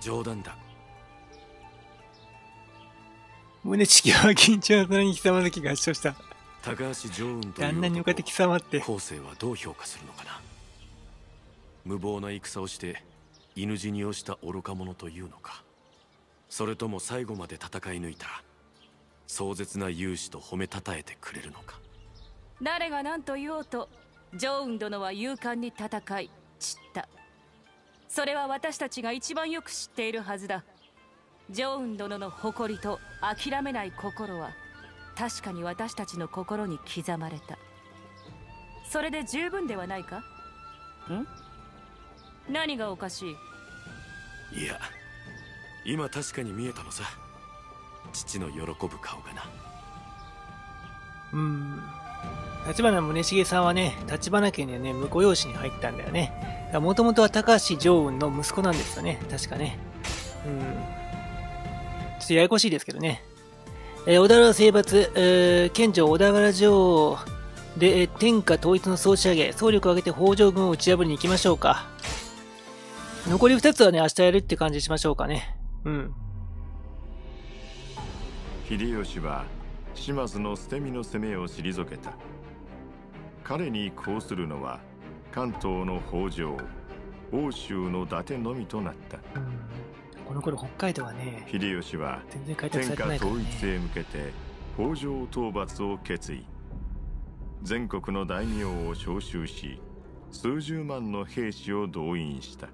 冗談だ。宗重は銀千代の隣に貴様の時合唱した。高橋常雲と旦那に向かって貴様って。後世はどう評価するのかな。無謀な戦をして犬死にをした愚か者というのか。それとも最後まで戦い抜いた壮絶な勇士と褒めたたえてくれるのか。誰が何と言おうとジョーン殿は勇敢に戦い散ったそれは私たちが一番よく知っているはずだ。ジョーン殿の誇りと諦めない心は確かに私たちの心に刻まれた。それで十分ではないか？ん？何がおかしい？いや今確かに見えたのさ。父の喜ぶ顔がな。うん。立花宗茂さんはね立花家にね婿養子に入ったんだよねもともとは高橋常雲の息子なんですよね確かねうんちょっとややこしいですけどねえー、小田原征伐、えー、県庁小田原城で、えー、天下統一の総仕上げ、総力を挙げて北条軍を打ち破りに行きましょうか。残り2つはね、明日やるって感じしましょうかね。うん。秀吉は島津の捨て身の攻めを退けた。彼に抗するのは関東の北条、欧州の伊達のみとなった。この頃北海道はね、秀吉は天下統一へ向けて北条討伐を決意。全国の大名を召集し、数十万の兵士を動員した。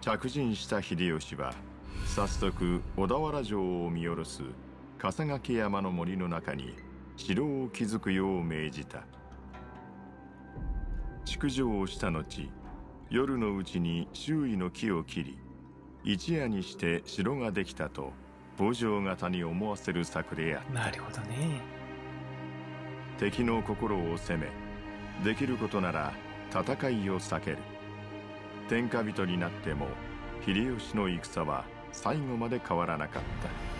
着陣した秀吉は早速小田原城を見下ろす笠垣山の森の中に城を築くよう命じた築城をした後夜のうちに周囲の木を切り一夜にして城ができたと北条型に思わせる策であった。なるほどね。敵の心を攻めできることなら戦いを避ける。天下人になっても秀吉の戦は最後まで変わらなかった。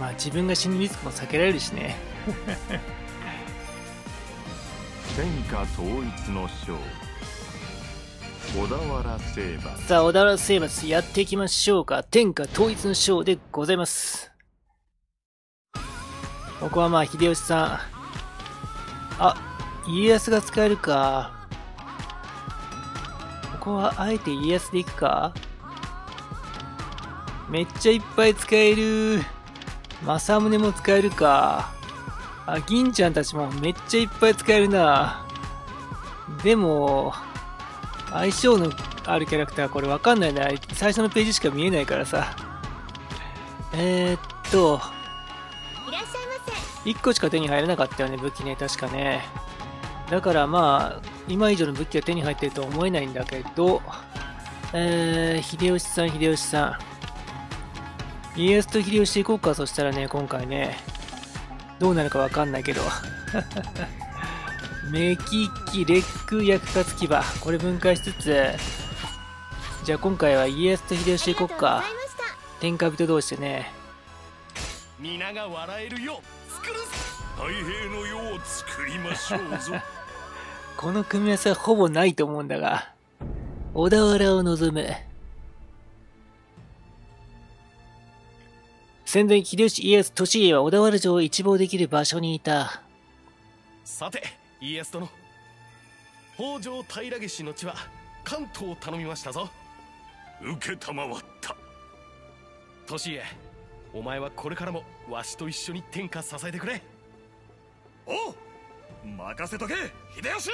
まあ自分が死ぬリスクも避けられるしね 天下統一の章。小田原征伐さあ小田原征伐やっていきましょうか。天下統一の章でございます。ここはまあ秀吉さん。あ家康が使えるか。ここはあえて家康でいくか。めっちゃいっぱい使える。政宗も使えるか。あ銀ちゃんたちもめっちゃいっぱい使えるな。でも相性のあるキャラクターこれわかんないな最初のページしか見えないからさ。えー、っといらっしゃいませ1個しか手に入らなかったよね武器ね。確かね。だからまあ今以上の武器が手に入ってるとは思えないんだけどえー、秀吉さん秀吉さん。家康と秀吉行こうか。そしたらね今回ねどうなるかわかんないけど 目利き、レック、役勝つ牙。これ分解しつつ、じゃあ今回は家康と秀吉行こっか。天下人同士でね。皆が笑えるよう作る太平の世を作りましょうぞ この組み合わせはほぼないと思うんだが。小田原を望む。戦前、秀吉、家康、利家は小田原城を一望できる場所にいた。さて家康殿。北条平家氏の地は関東を頼みましたぞ。受けたまわった。利家お前はこれからもわしと一緒に天下支えてくれ。お任せとけ秀吉。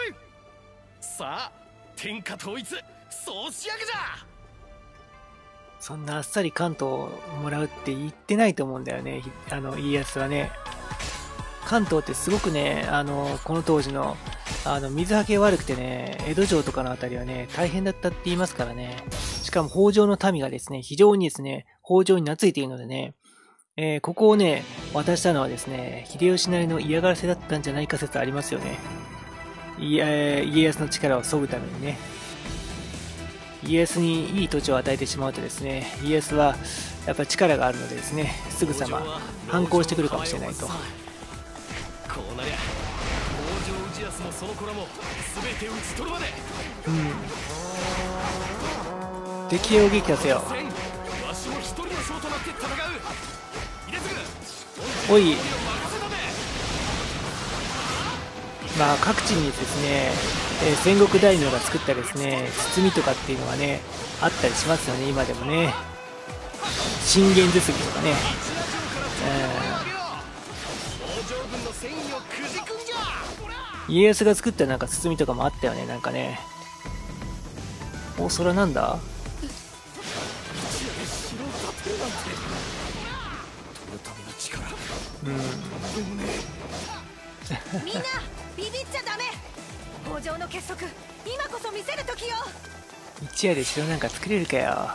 さあ天下統一総仕上げじゃそんなあっさり関東をもらうって言ってないと思うんだよね、あの、家康はね。関東ってすごくね、あの、この当時の、あの、水はけ悪くてね、江戸城とかのあたりはね、大変だったって言いますからね。しかも北条の民がですね、非常にですね、北条に懐いているのでね、えー、ここをね、渡したのはですね、秀吉なりの嫌がらせだったんじゃないか説ありますよね。いえー、家康の力を削ぐためにね。家康にいい土地を与えてしまうとですね、家康はやっぱ力があるのでですね、すぐさま反抗してくるかもしれないと。こうなりゃ北条氏康もその子らも全て討ち取るまでうん。敵を撃破せよ。おい。まあ各地にですね、えー戦国大名が作ったですね、包みとかっていうのはね、あったりしますよね、今でもね。信玄包みとかね。家康が作ったなんか包みとかもあったよね、なんかね。お、それはなんだ？うん。みんなビビっちゃダメ北条の結束今こそ見せる時よ一夜で城なんか作れるかよ。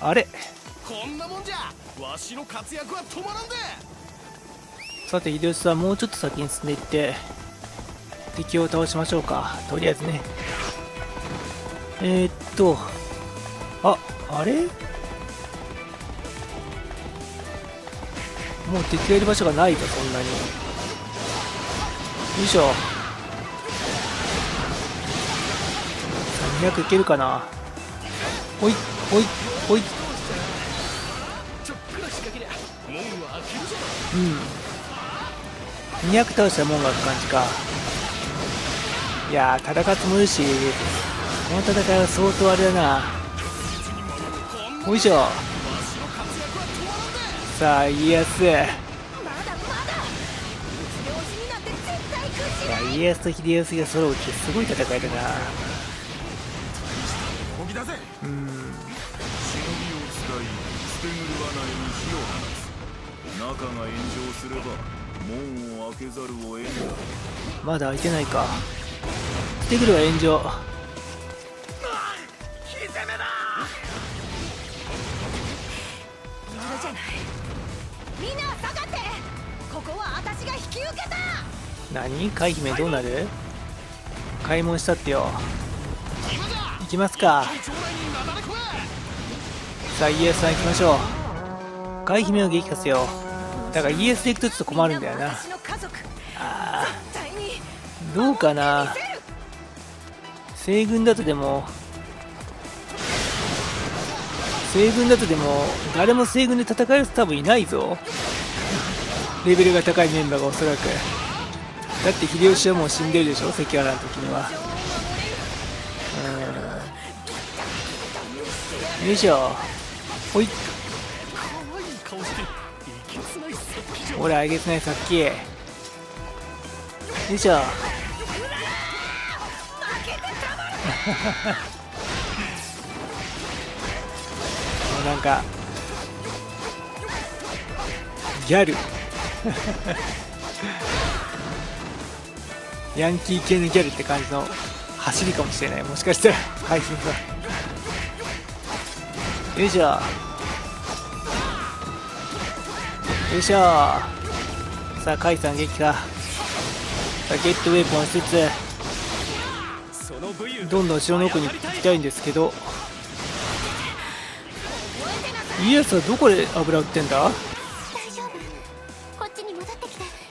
あれこんなもんじゃわしの活躍は止まらんでさて、秀吉さん、もうちょっと先に進んでいって、敵を倒しましょうか。とりあえずね。えー、っと、あ、あれ？もう敵がいる場所がないと、そんなに。よいしょ。200いけるかなほい、ほい、ほい。うん。200倒したら門が開く感じか。いやー、戦ってもいるし、この戦いは相当あれだな。よいしょ。さあ、家康。家康と秀吉が揃うってすごい戦いだな。うん。まだ開いてないか。してくるは炎上。みんな下がってここは私が引き受けた何？海姫どうなる？買い物したってよ。行きますか。さあイエスさん行きましょう。海姫を撃破せよ。だからイエスで行くとちょっと困るんだよな。あどうかな。西軍だとでも西軍だとでも誰も西軍で戦える人多分いないぞ。レベルが高いメンバーがおそらく。だって秀吉はもう死んでるでしょ関原の時には。うん。よいしょ。ほい。ほらあげつないさっきよいしょ。もうなんかギャル。ヤンキー系のギャルって感じの走りかもしれない。もしかしたら配信がよいしょ。よいしょ。さあカイさん撃破。さあゲットウェポンしつつ。どんどん後ろの奥に行きたいんですけど。イエスはどこで油売ってんだ？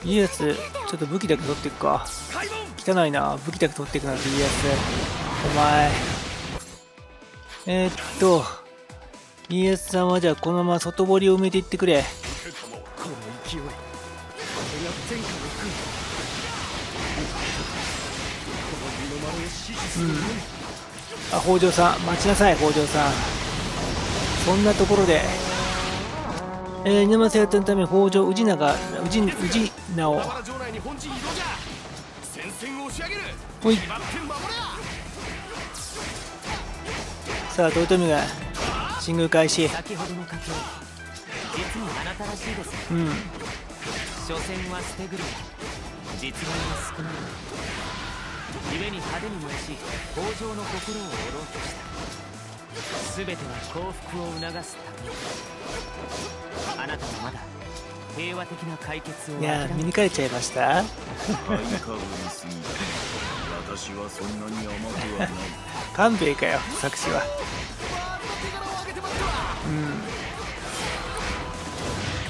イエスちょっと武器だけ取っていくか汚いな。武器だけ取っていくなんてイエスお前。えー、っと。イエスさんはじゃあこのまま外堀を埋めていってくれ。この勢いこれが前回うん。あ北条さん。待ちなさい北条さん。そんなところで。えー、沼瀬やったのため北条氏長氏氏名を。ほい。さあ豊臣が進軍開始。先ほどの賭け実にあなたらしいですね。うん。所詮は捨て車実害は少ない。夢に派手に燃やし北条の心を折ろうとした。全ては幸福を促すため。あなたはまだ平和的な解決をいやー見抜かれちゃいました？私はそんなに甘くはない。勘弁かよ作詞は。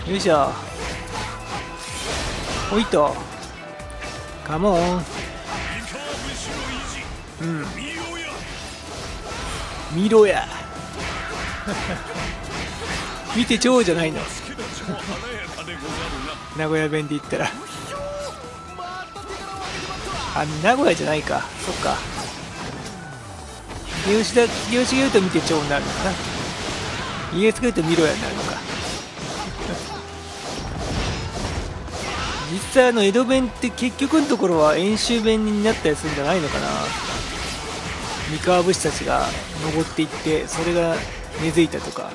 うん。よいしょ。ほいと。カモン。うん。見ろや。見てちょうじゃないの名古屋弁で言ったら。あ名古屋じゃないか。そっか。秀吉だ秀吉が言うと見てちょうになるのかな。家康が言うと見ろやになるのか。実際あの江戸弁って結局のところは演習弁になったりするんじゃないのかな。三河武士たちが登っていってそれが根付いたとか。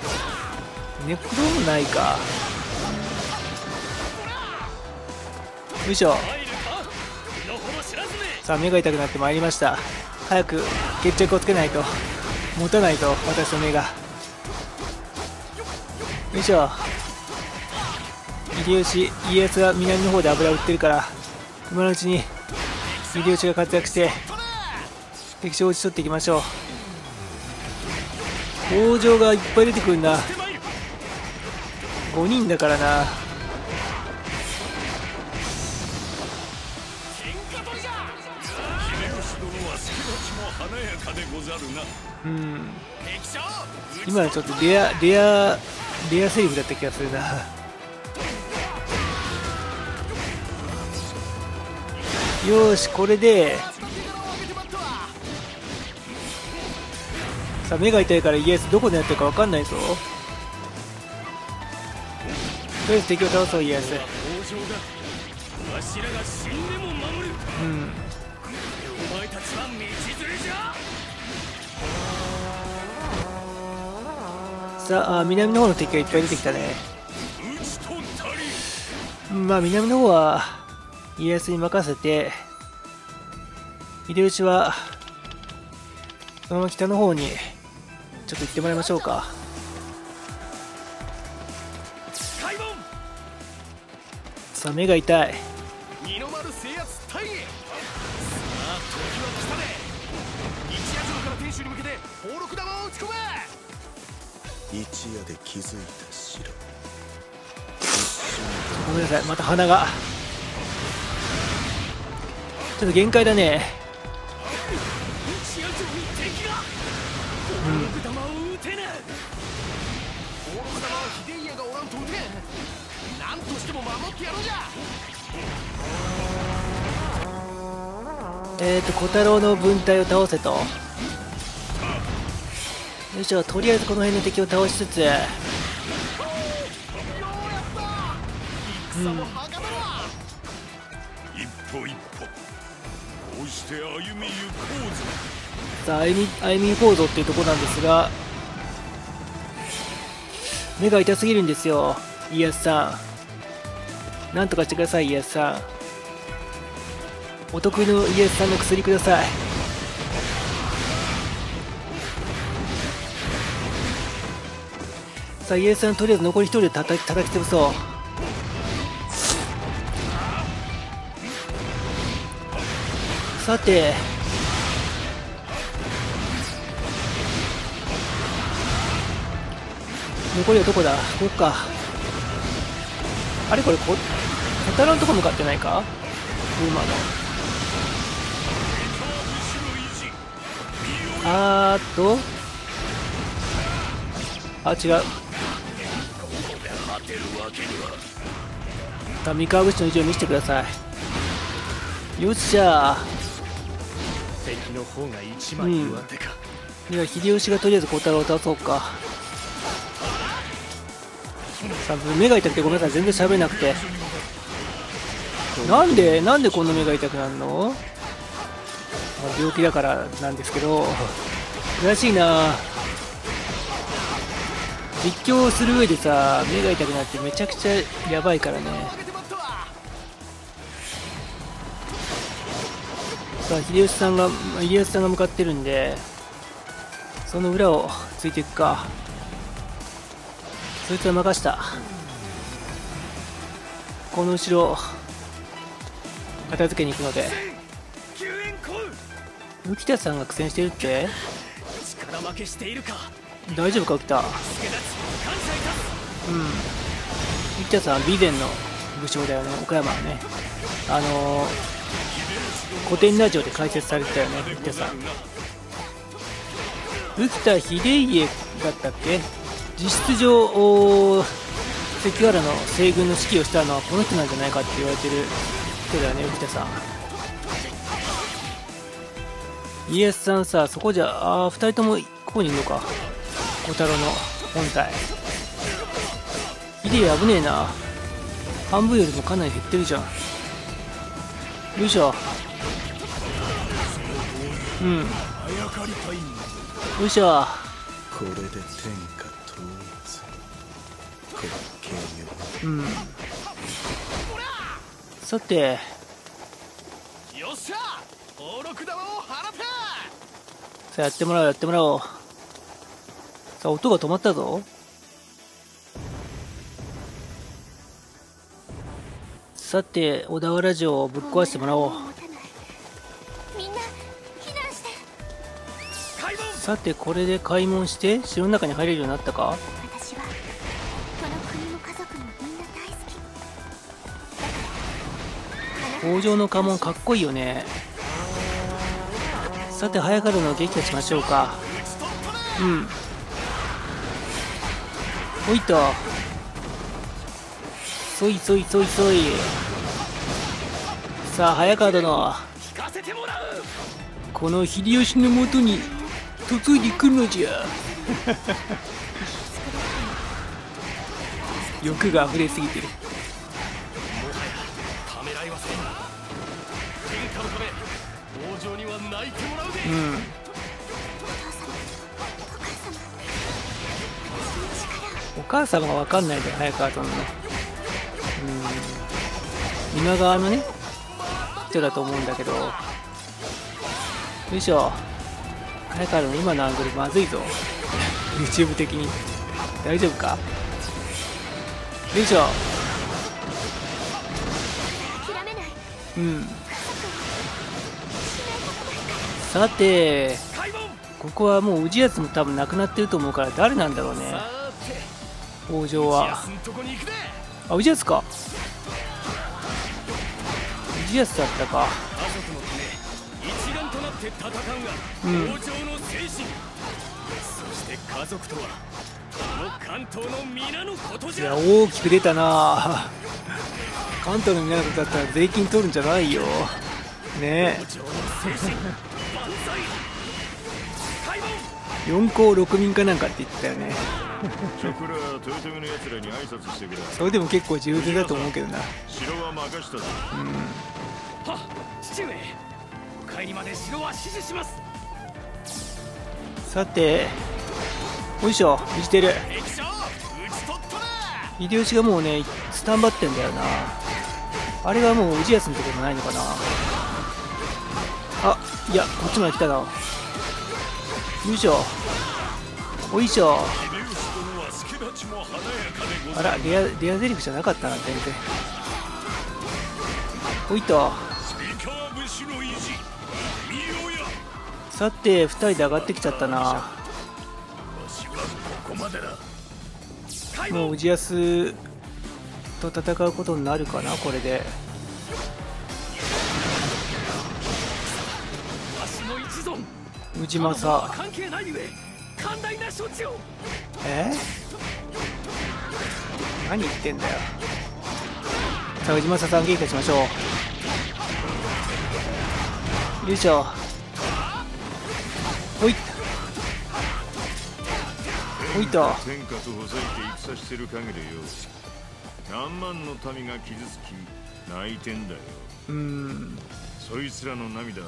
ネクロもないか。よいしょ。さあ目が痛くなってまいりました。早く決着をつけないと。持たないと私の目が。よいしょ。秀吉家康が南の方で油を売ってるから今のうちに秀吉が活躍して敵将を打ち取っていきましょう。北条がいっぱい出てくるな。5人だからな。うん。今のちょっとレアレアレアセリフだった気がするな。よしこれで。さあ目が痛いからイエスどこでやってるか分かんないぞ。とりあえず敵を倒そうイエス。わしらが死んでも守る。うんさあ南の方の敵がいっぱい出てきたね。まあ南の方は家康に任せて秀吉はそのまま北の方にちょっと行ってもらいましょうか。さあ目が痛い。二の丸制圧隊へ一夜で築いた城ごめんなさい。また鼻が。ちょっと限界だね。何としても守ってやろうじゃえーと小太郎の分隊を倒せとよいしょとりあえずこの辺の敵を倒しつつ。うん。一歩一歩。こうして歩み行こうぞさあ歩み歩み行こうぞっていうところなんですが。目が痛すぎるんですよ家康さん。なんとかしてください家康さん。お得意の家康さんの薬くださいさあ家康さんとりあえず残り一人で叩き叩き潰そう。さて。残りはどこだ？ここか。あれ？これこ小太郎のとこ向かってないか？馬の。あーっと。あ違う。さあ三河口の位置を見せてください。よっしゃ敵の方が一枚うん上手か、では秀吉がとりあえず小太郎を倒そうか。さあ目が痛くてごめんなさい。全然喋れなくて。なんでなんでこんな目が痛くなるの、まあ、病気だからなんですけど。悔しいな実況する上でさ目が痛くなってめちゃくちゃやばいからね。さあ秀吉さんが秀吉さんが向かってるんでその裏をついていくか。そいつは任した。この後ろ片付けに行くので。浮田さんが苦戦してるって？力負けしているか。大丈夫か浮田うん。浮田さんは備前の武将だよね。岡山はね。あのー古典ラジオで解説されてたよね浮田さん浮田秀家だったっけ？実質上関ヶ原の西軍の指揮をしたのはこの人なんじゃないかって言われてる人だよね浮田さん。家康さんさそこじゃあ2人ともここにいるのか。小太郎の本体。秀家危ねえな。半分よりもかなり減ってるじゃん。よいしょ。うん。よいしょ。これで天下統一。うん。さて。よっしゃ。宝禄玉を放て。さあやってもらおうやってもらおうさあ音が止まったぞ。さて小田原城をぶっ壊してもらおう。さてこれで開門して城の中に入れるようになったか？私はこの家紋かっこいいよね。さて早からの撃破しましょうか。うんおいとそいそいそいそいさあ早川殿。聞かせてもらうこの秀吉のもとに嫁いでくるのじゃ。欲が溢れすぎてるお母様が分かんないで早川さんのね。うん。今川のね人だと思うんだけど。よいしょ。早川の今のアングルまずいぞ。YouTube 的に。大丈夫か？よいしょ。うん。さてここはもう氏康も多分なくなってると思うから誰なんだろうね。北条は。あ氏康か。氏康だったか。一丸となって戦うがうん。北条の精神、そして家族とはこの関東の皆のことじゃや大きく出たな。関東の皆のことだったら税金取るんじゃないよ。ねえ。四皇六民かなんかって言ってたよね。チョクラ豊臣の奴らに挨拶してくれ。それでも結構重要だと思うけどな。城は任したぞ。はっ父上。お帰りまで城は指示します。さてよいしょ生きてる。秀吉がもうねスタンバってんだよな。あれはもう氏康のところないのかな。あいやこっちまで来たな。よいしょ。おいしょあらレアレアゼリフじゃなかったな全然。おいと。さて2人で上がってきちゃったな。もう氏康と戦うことになるかなこれで。氏政。え寛大な処置を。え？何言ってんだよ。さあ氏政さん喧嘩しましょう。よいしょ。ほいほいと。天下とほざいて戦してる陰でよ。何万の民が傷つき泣いてんだよ。うーんそいつらの涙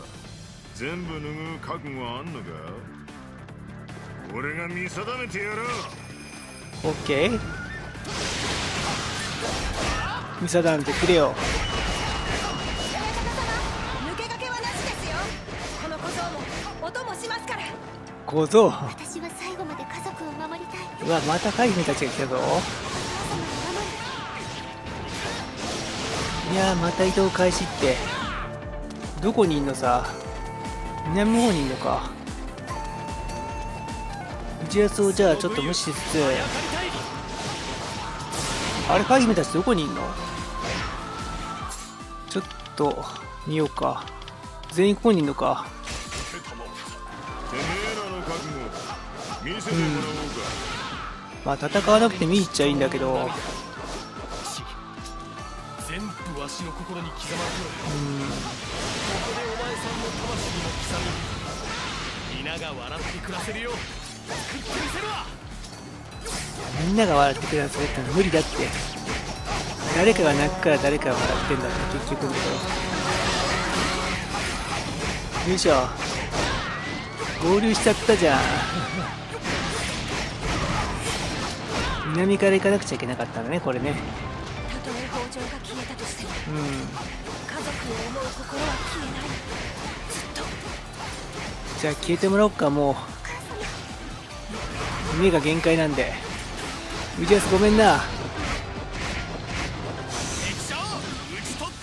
全部拭う覚悟はあんのか？俺が見定めてやろう。オッケー見定めてくれよ。小僧も音もしますから。小僧？私は最後まで家族を守りたい。うわまた海兵たちが来たぞ。いやーまた移動開始って。どこにいんのさ？南の方にいんのか。氏康をじゃあちょっと無視しつつあれ海姫たちどこにいんの？ちょっと見ようか。全員ここにいんのか。うか、まあ戦わなくて見に行っちゃいいんだけど。全部わしの心に刻まれておるここでお前さん。の魂も刻み皆が笑って暮らせるよう作ってみせるわみんなが笑ってくださいって無理だって。誰かが泣くから誰かが笑ってんだって結局のところ。よいしょ。合流しちゃったじゃん。南から行かなくちゃいけなかったんだねこれね。うん家族を思う心は消えない。じゃあ消えてもらおうかもう。目が限界なんで氏康ごめんな。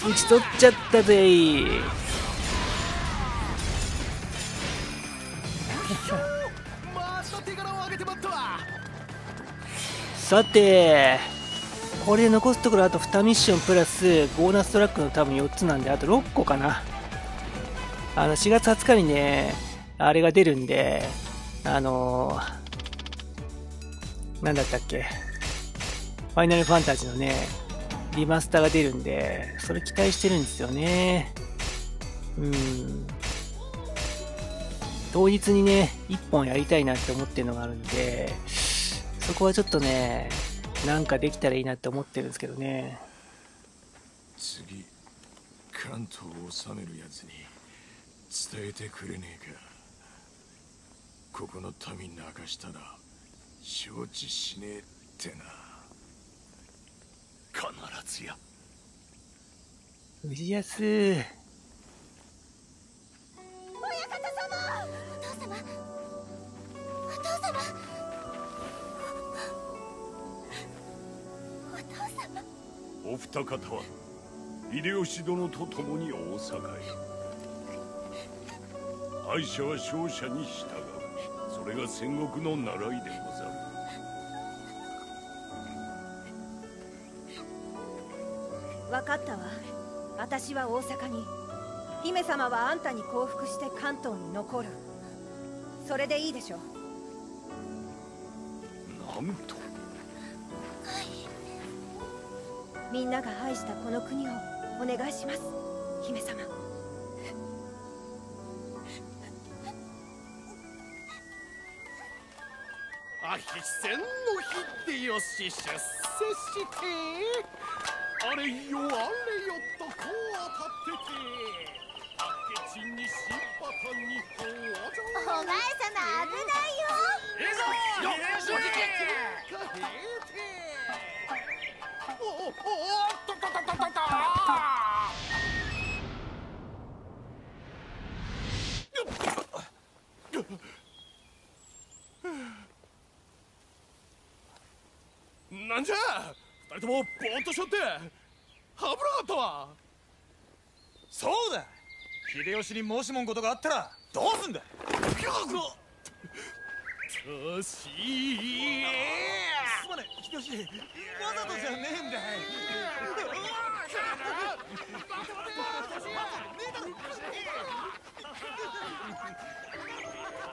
打ち取っちゃったぜ。さてこれ残すところあと2ミッションプラスボーナストラックの多分4つなんであと6個かな。あの4月20日にねあれが出るんであのー、なんだったっけ。ファイナルファンタジーのねリマスターが出るんでそれ期待してるんですよね。うん。当日にね1本やりたいなって思ってるのがあるんでそこはちょっとね、なんかできたらいいなって思ってるんですけどね。次関東を治めるやつに伝えてくれねえか。ここの民泣かしたら承知しねえってな。必ずや。氏康、親方様。お父様。お父様。お父様。お二方は秀吉殿と共に大阪へ。敗者は勝者に従う。それが戦国の習いでござる私は大阪に。姫様はあんたに降伏して関東に残る。それでいいでしょなんと。みんなが愛したこの国をお願いします。姫様。あひ戦の秀吉出世してあれよあれよとこう当たってて明智に新旗に登場お前様危ないよいいぞ秀吉天下平定おおおっととととととなんじゃ？人ともぼーっとしょって危なかったわそうだ。秀吉に申しもんことがあったらどうすんだ。よし。いすまねえ秀吉わざとじゃねえんだ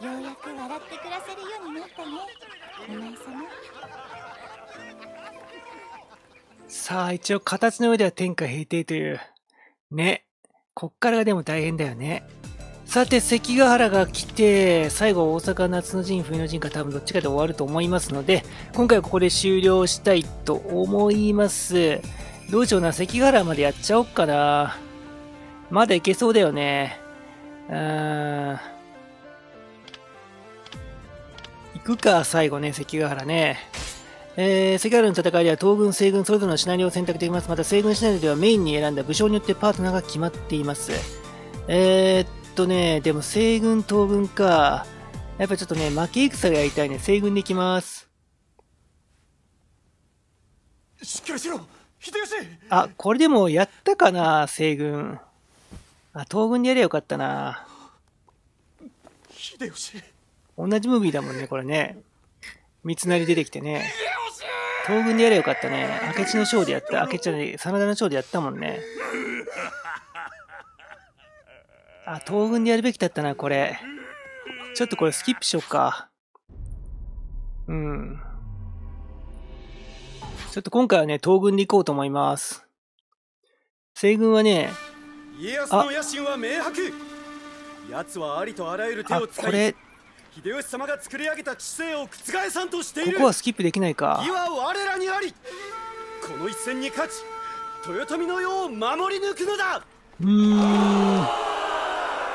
ようやく笑って暮らせるようになったねお前様さあ、一応形の上では天下平定という。ね。こっからがでも大変だよね。さて、関ヶ原が来て、最後大阪夏の陣、冬の陣か多分どっちかで終わると思いますので、今回はここで終了したいと思います。どうしような、関ヶ原までやっちゃおっかな。まだいけそうだよね。うーん。行くか、最後ね、関ヶ原ね。えー、関ヶ原の戦いでは東軍、西軍それぞれのシナリオを選択できます。また西軍シナリオではメインに選んだ武将によってパートナーが決まっています。えー、っとね、でも西軍、東軍か。やっぱちょっとね、負け戦がやりたいね。西軍でいきます。しっかりしろ秀吉あ、これでもやったかな、西軍。あ、東軍でやりゃよかったな。秀吉同じムービーだもんね、これね。三成出てきてね。東軍でやればよかったね。明智の章でやった。明智じゃない、真田の章でやったもんね。あ、東軍でやるべきだったな、これ。ちょっとこれスキップしよっか。うん。ちょっと今回はね、東軍で行こうと思います。西軍はね、家康の野心は明白奴はありとあらゆる手あ、を使いこれ、秀吉様が作り上げた知性を覆さんとしていこるこはスキップできないか義。は我らにありこの一戦に勝ち豊臣の世を守り抜くのだうーん。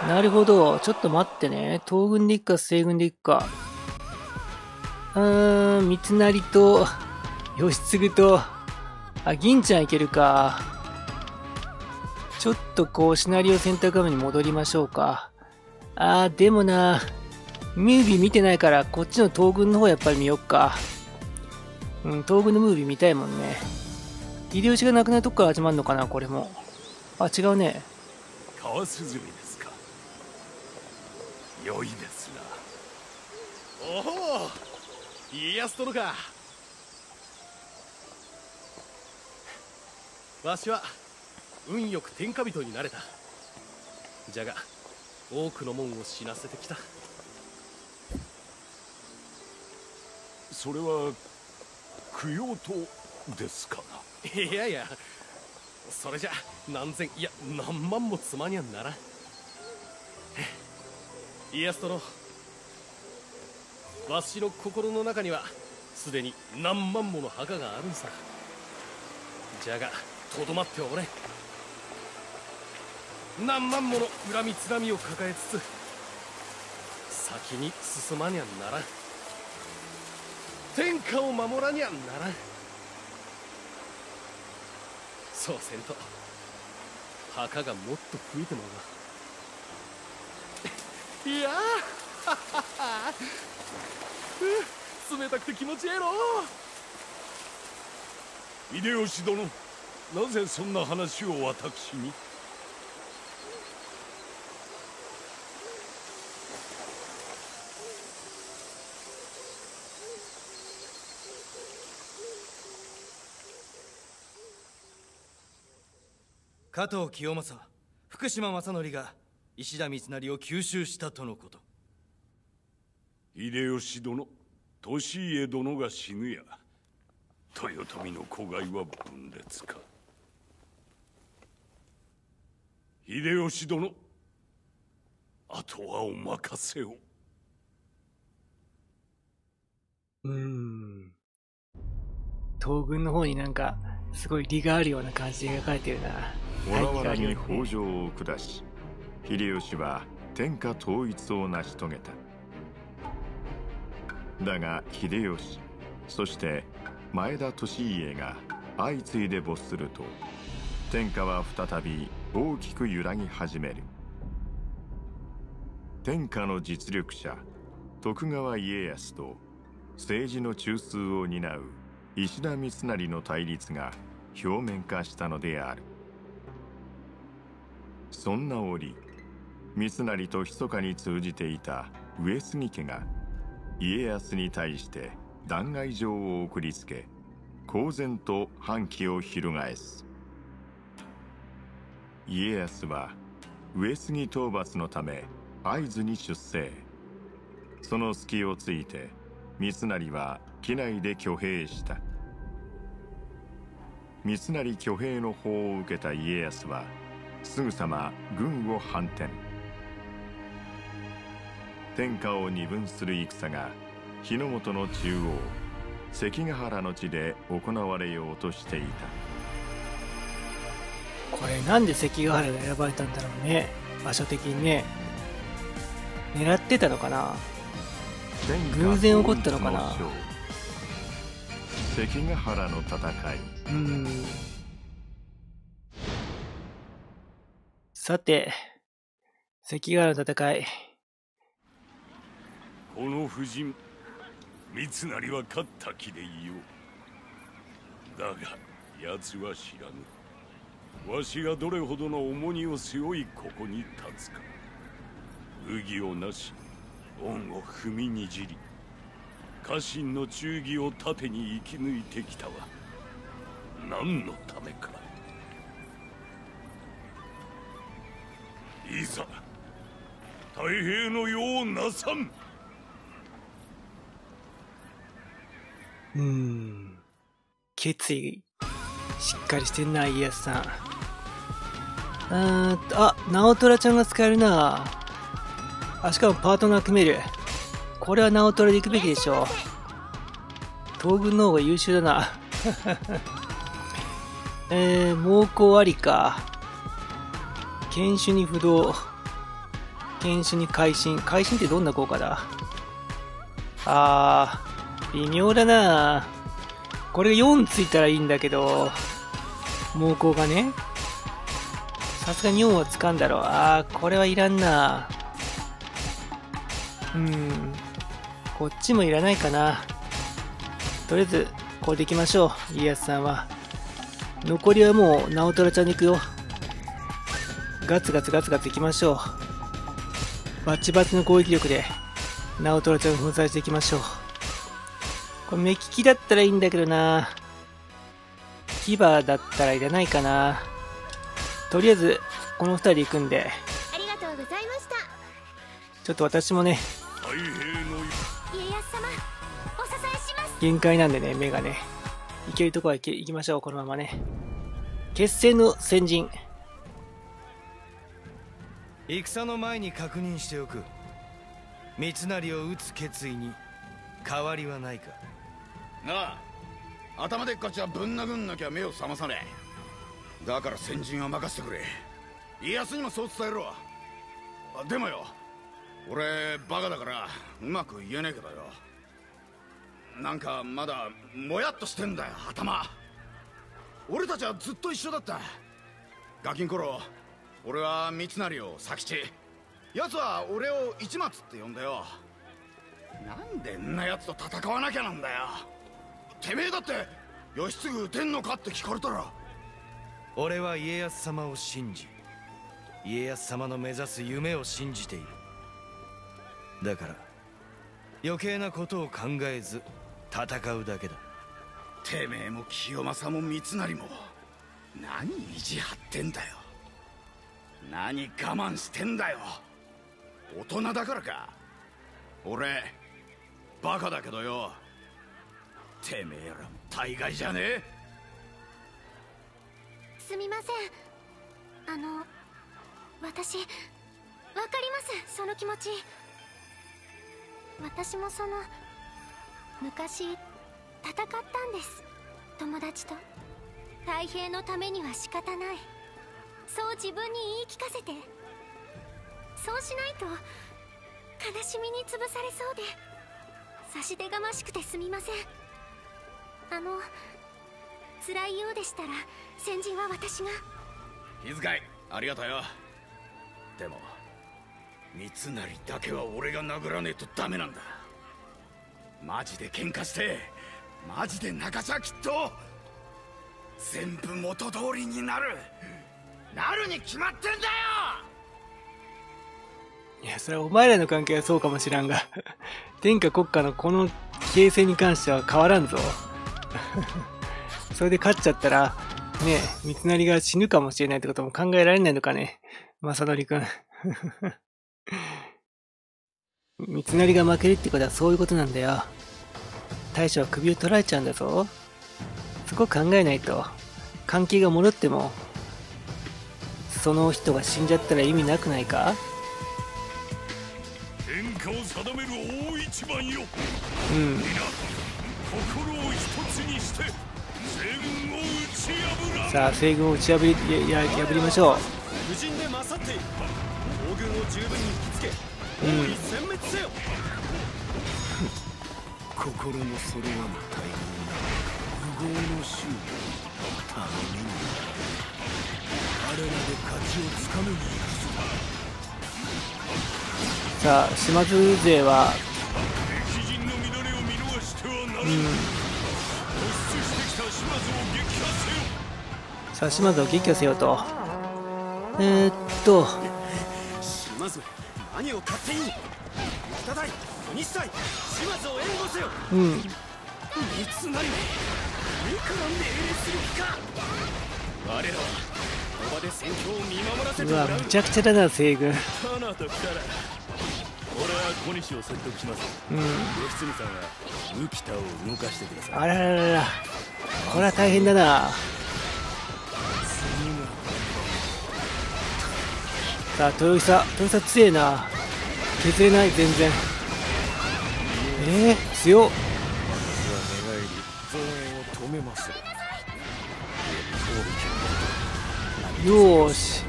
なるほど。ちょっと待ってね。東軍で行くか、西軍で行くか。うーん、三成と、義継と、あ、銀ちゃんいけるか。ちょっとこう、シナリオ選択画面に戻りましょうか。あー、でもな、ムービー見てないから、こっちの東軍の方やっぱり見よっか。うん、東軍のムービー見たいもんね。秀吉が亡くなるとこから始まるのかな、これも。あ、違うね。川涼みですか良いですなおお家康殿かわしは運よく天下人になれたじゃが多くの門を死なせてきたそれは供養とですかな？いやいやそれじゃ何千いや何万も妻にはならん。家康殿。わしの心の中にはすでに何万もの墓があるんさ。じゃがとどまっておれ。何万もの恨みつらみを抱えつつ先に進まにゃならん。天下を守らにゃならん。そうせんと墓がもっと増えてもらいやーふう冷たくて気持ちええろ秀吉殿なぜそんな話を私に？加藤清正福島正則が石田三成を吸収したとのこと秀吉殿利家殿が死ぬや豊臣の子飼いは分裂か秀吉殿あとはお任せをうーん。東軍の方になんか、すごい利があるような感じで描かれてるな。小田原に北条を下し秀吉は天下統一を成し遂げた。だが秀吉そして前田利家が相次いで没すると天下は再び大きく揺らぎ始める。天下の実力者徳川家康と政治の中枢を担う石田三成の対立が表面化したのである。そんな折三成と密かに通じていた上杉家が家康に対して弾劾状を送りつけ公然と反旗を翻す。家康は上杉討伐のため会津に出征。その隙をついて三成は機内で挙兵した。三成挙兵の報を受けた家康はすぐさま軍を反転天下を二分する戦が日の本の中央関ヶ原の地で行われようとしていたこれなんで関ヶ原が選ばれたんだろうね。場所的にね。狙ってたのかな偶然起こったのかな関ヶ原の戦いうん。さて、関ヶ原の戦い。この布陣三成は勝った気でいよう。だが奴は知らぬ。わしがどれほどの重荷を背負いここに立つか。武をなし恩を踏みにじり家臣の忠義を盾に生き抜いてきたわ何のためか。いざ太平の世をなさんうん。決意、しっかりしてんな、家康さん。あーっと、あ、直虎ちゃんが使えるな。あ、しかもパートナー組める。これは直虎で行くべきでしょう。東軍の方が優秀だな。えー、猛攻ありか。剣手に不動。剣手に会心。会心ってどんな効果だ？あー。微妙だなこれが4ついたらいいんだけど、猛攻がね。さすがに4はつかんだろう。あー、これはいらんなうん。こっちもいらないかな。とりあえず、これでいきましょう。家康さんは。残りはもう、直虎ちゃんに行くよ。ガツガツガツガツいきましょう。バチバチの攻撃力で、直虎ちゃんを粉砕していきましょう。これ目利きだったらいいんだけどな牙だったらいらないかなとりあえず、この二人で行くんで、ありがとうございましたちょっと私もね、限界なんでね、目がね。行けるとこは行け行きましょう、このままね。決戦の先陣。戦の前に確認しておく。三成を討つ決意に変わりはないか。なあ頭でっかちはぶん殴んなきゃ目を覚まさねえ。だから先陣は任せてくれ。家康にもそう伝えろ。あでもよ。俺バカだからうまく言えねえけどよ。なんかまだもやっとしてんだよ頭。俺たちはずっと一緒だった。ガキン頃俺は三成を佐吉。奴は俺を市松って呼んだよ。なんでんな奴と戦わなきゃなんだよ。てめえだって義継撃てんのかって聞かれたら。俺は家康様を信じ家康様の目指す夢を信じている。だから余計なことを考えず戦うだけだ。てめえも清正も三成も何意地張ってんだよ何我慢してんだよ。大人だからか。俺バカだけどよ。てめえらも大概じゃねえ。すみません。あの私わかりますその気持ち。私もその昔戦ったんです。友達と。太平のためには仕方ない。そう自分に言い聞かせて。そうしないと悲しみに潰されそうで。差し出がましくてすみません。あの辛いようでしたら先陣は私が。気遣いありがとうよ。でも三成だけは俺が殴らねえとダメなんだ。マジで喧嘩してマジで泣かしゃきっと全部元通りになる。なるに決まってんだよいや、それはお前らの関係はそうかもしらんが、天下国家のこの形勢に関しては変わらんぞ。それで勝っちゃったら、ねえ、三成が死ぬかもしれないってことも考えられないのかね。正則くん。三成が負けるってことはそういうことなんだよ。大将は首を取られちゃうんだぞ。そこ考えないと、関係が戻っても、その人が死んじゃったら意味なくないか？天下を定める大一番よ。うん。皆心を一つにして西軍を打ち破らさあ、西軍を打ち破り、や、や破りましょう。無人で勝っている大軍を十分に引きつけうん。殲滅せよ。心の揃わぬ大軍な不合の衆頼みさあ、島津勢は、うぬ、ん。さあ、島津を撃破せよと。えー、っと、島津何を勝手に北大鬼死隊島津を援護せようん。三成め上から命令する気か我らはうわ、むちゃくちゃだな、西軍。花と来たら俺は小西を説得しますうん義経さんは浮田を動かしてくださいあらららら。これは大変だな。さあ、豊久。豊久強えな。削れない、全然。えー、強っ。よーし。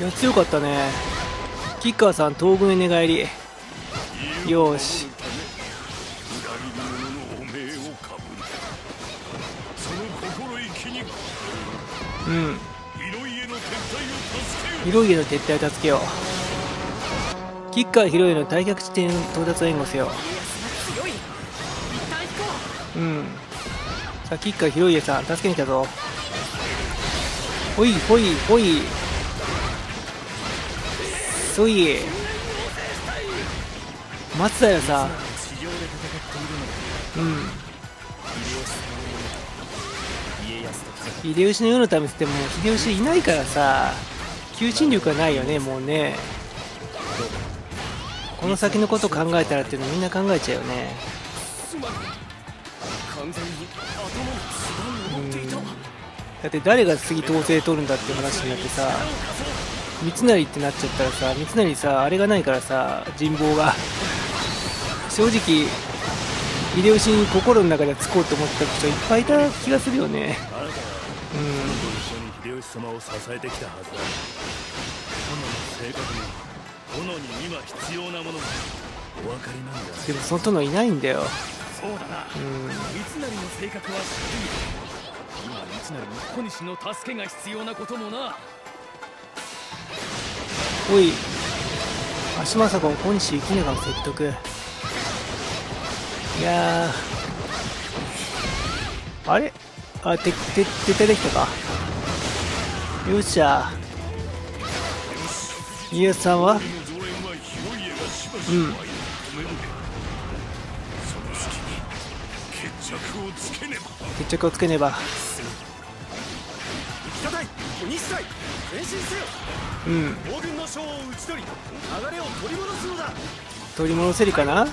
いや、強かったね。吉川さん、東軍へ寝返り。よーし。うん。広いへの撤退を助けよ広い家の撤退を助けよう。吉川広いの退却地点到達を援護せよ。うん。さあ、吉川広家さん、助けに来たぞ。ほいほいほい。そい。松平さ。うん。秀吉の世のためってもう秀吉いないからさ求心力がないよねもうねこの先のこと考えたらっていうのみんな考えちゃうよね完全に頭だって誰が次統制取るんだって話になってさ三成ってなっちゃったらさ三成さあれがないからさ人望が。正直秀吉に心の中でつこうと思ってた人いっぱいいた気がするよね。うん。秀吉様を支えてきたはずだ殿の性格も殿に今必要なものもお分かりなんだでもその殿いないんだよ。そうだな。うん。三成の性格は知ってい。る今三成に小西の助けが必要なこともな。おい。足政子小西行長を説得。いやー。あれ？あてて撤退できたか。よっしゃ。家康さんは？うん。決着をつけねば隊西隊前進せよ。うん。大軍の将を討ち取り流れを取り戻すのだ。取り戻せるかな？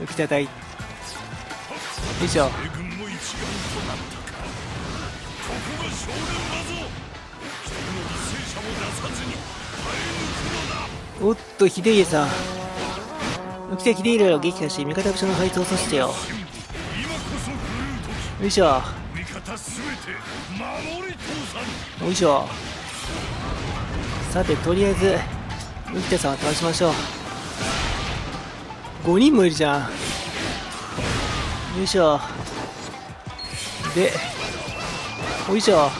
浮田隊よいしょ。おっと秀家さん。浮田秀家を撃破し味方部署の配送させてよ。よいしょすべて守り通さんよいしょ。さてとりあえず浮田さんを倒しましょう。5人もいるじゃん。よいしょ。でおいしょ。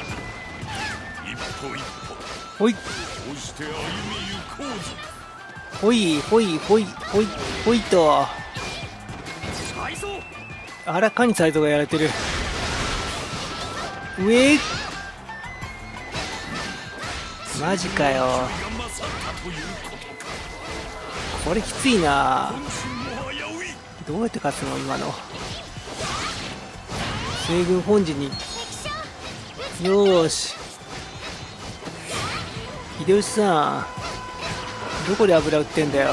ほい。ほいほいほいほいほいと。あらかにサイズがやられてるうえマジかよ。これきついな。どうやって勝つの今の。西軍本陣に。よし。秀吉さんどこで油売ってんだよ。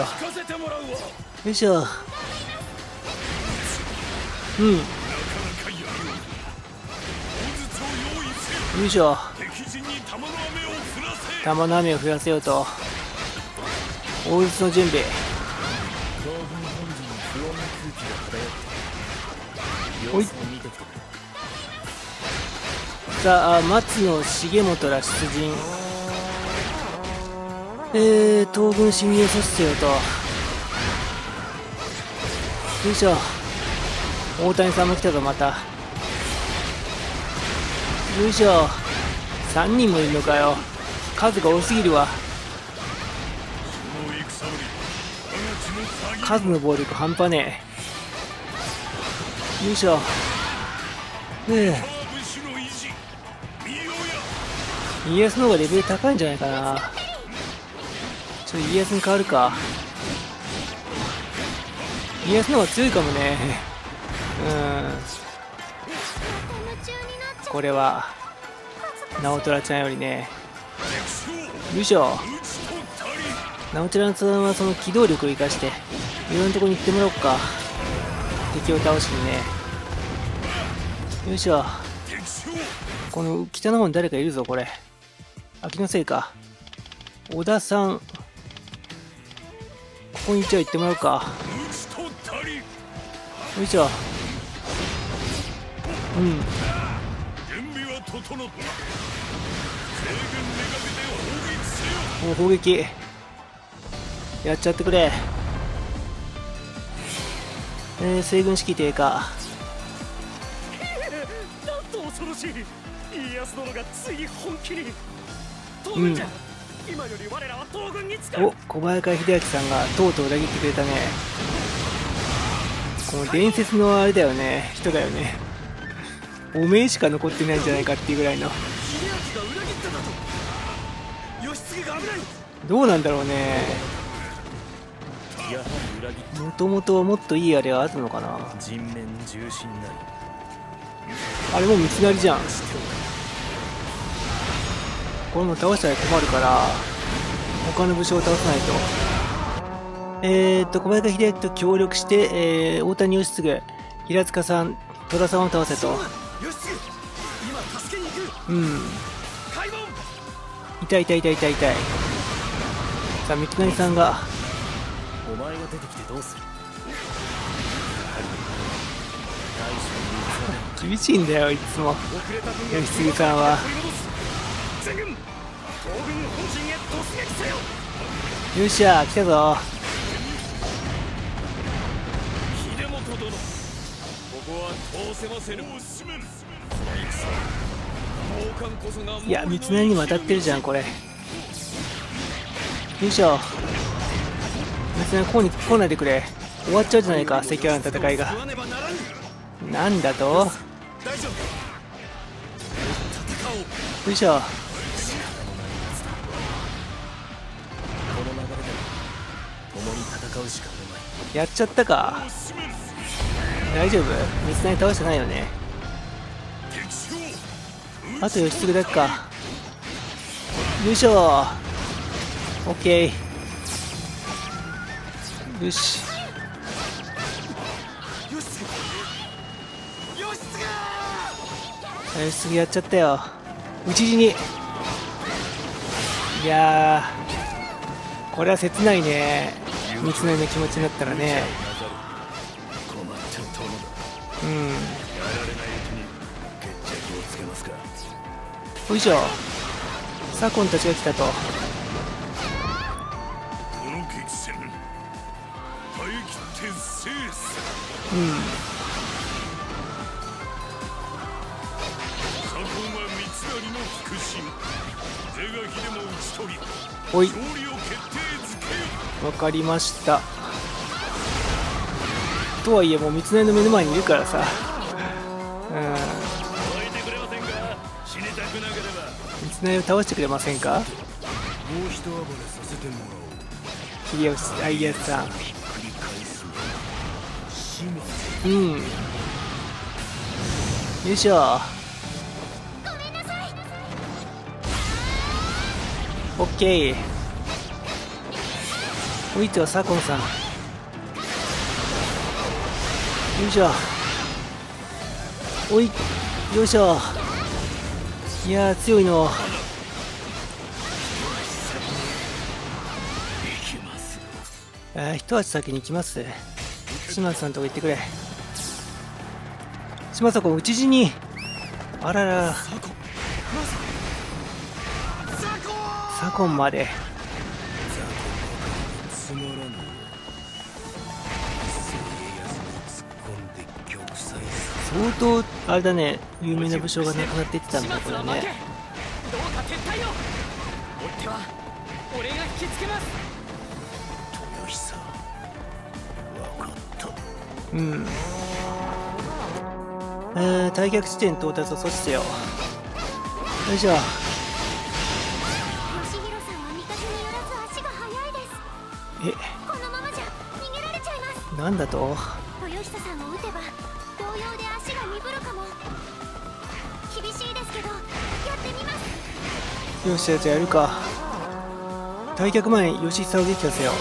よいしょ。うん。よいしょ。玉の雨を降らせようと。大筒の準備。東軍本陣に不穏な空気が漂ってい。るほいさあ松野重元ら出陣。えー、東軍侵入させてよと。よいしょ。大谷さんも来たぞまた。よいしょ。3人もいるのかよ。数が多すぎるわ。数の暴力半端ねえ。よいしょ。ええ。家康の方がレベル高いんじゃないかな。ちょっと家康に変わるか。家康の方が強いかもね。うん。これは直虎ちゃんよりね。よいしょ。直虎さんはその機動力を生かしていろんなとこに行ってもらおうか。敵を倒しにね。よいしょ。この北の方に誰かいるぞこれ。あ気のせいか。小田さんここに一応行ってもらおうか。よいしょ。うん。準備は整った。西軍めがけて砲撃せよ。もう砲撃やっちゃってくれ。えー、西軍士気低下。なんと恐ろしい。家康殿がついに本気に。東軍じゃ、今より我らは東軍に使うお小早川秀明さんがとうとう裏切ってくれたね。この伝説のあれだよね。人だよねおめえしか残ってないんじゃないかっていうぐらいの。どうなんだろうね。もともともっといいあれはあったのかな。人面重心なり。あれもう三つなりじゃん。これも倒したら困るから他の武将を倒さないと。えー、っと小早川秀明と協力して、えー、大谷義継平塚さん戸田さんを倒せとうん。痛い痛い痛い痛い痛い。さあ三成さんが。お前が出てきてどうする？厳しいんだよいつも。義継さんは。よ。よっしゃ来たぞ。秀元殿ここは通せませぬ。進める戦王冠こそがいや三成にも当たってるじゃんこれ。よいしょ。三成ここに来ないでくれ。終わっちゃうじゃないか関ヶ原の戦いが。なんだと？よいしょ。やっちゃったか。大丈夫？三成倒してないよね。あと義継だけか。よいしょ。オッケー。よし。義継やっちゃったよ。討ち死に。いやー。これは切ないね。三つ成の気持ちになったらね。よいしょ。左近たちが来たと。うんおい。わかりました。とはいえもう三つ成の目の前にいるからさ三つ成を倒してくれませんか？もう一暴れさせてもらおう。秀吉あいやさん。うん。よいしょ。オッケー。おいては左近さん。よいしょ。おいよいしょ。いやー強いの一足先に行きます。島津さんとこ行ってくれ。島津さんこの討ち死に。あらら。左近まで。つまらぬ家康に突っ込んで玉砕さ相当あれだね。有名な武将が亡くなっていってたんだこれね。どうか撤退を。追っては俺が引きつけます。うん。えー、退却地点到達を阻止せよ。よいしょ。吉弘さんは味方によらず足が速いです。え？このままじゃ逃げられちゃいます。なんだと？豊久さんを撃てば同様で足が鈍るかも。厳しいですけどやってみます。よしじゃあやるか。退却前に吉久を撃破せよ。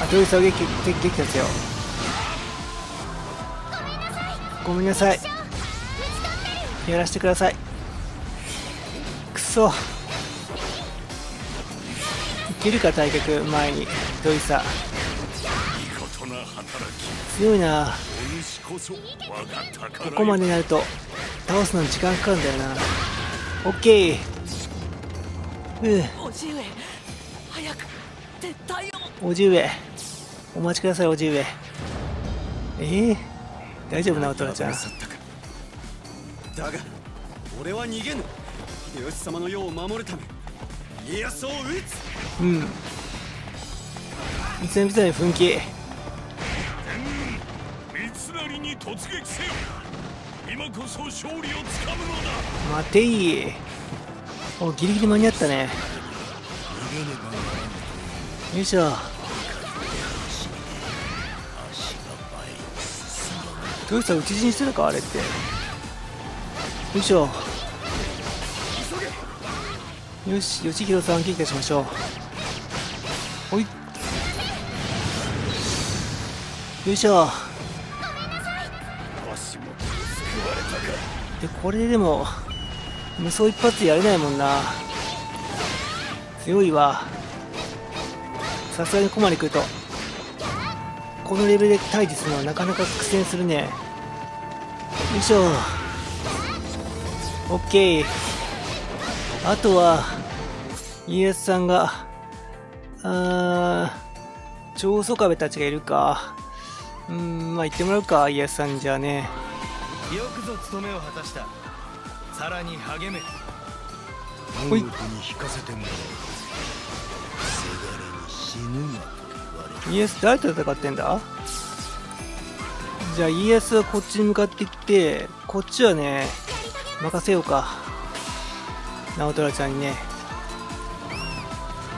あ豊久を撃撃撃破せよごめんなさい。やらせてください。くそ。いけるか退却前に豊久見事な働き強いな。こここまでになると倒すのに時間かかるんだよな。オッケー。ふう。叔父上早く撤退を。おじ上。お待ちくださいおじ上。えー、大丈夫なおとらちゃんだが俺は逃げぬ。秀吉様の世を守るため家康を討つ。うん。三つ目みたいに奮起三成に突撃せよ。今こそ勝利をつかむのだ。待てい。おギリギリ間に合ったね。よいしょ豊さん討ち死にしてたかあれって。よいしょ。よし吉弘さん撃破しましょう。ほい。よいしょ。でこれででも無双一発やれないもんな。強いわ。さすがにここまで来ると。このレベルで対峙するのはなかなか苦戦するね。いしょオッケーあとは家康さんがあー長宗我部たちがいるか。うーんまあ行ってもらうか家康さんじゃあね。よくぞ務めを果たした。さらに励め。ほい。本国に引かせてもらおう。せがれに死ぬなと言われる。家康誰と戦ってんだ？じゃあ家康はこっちに向かってきてこっちはね任せようか。直虎ちゃんにね。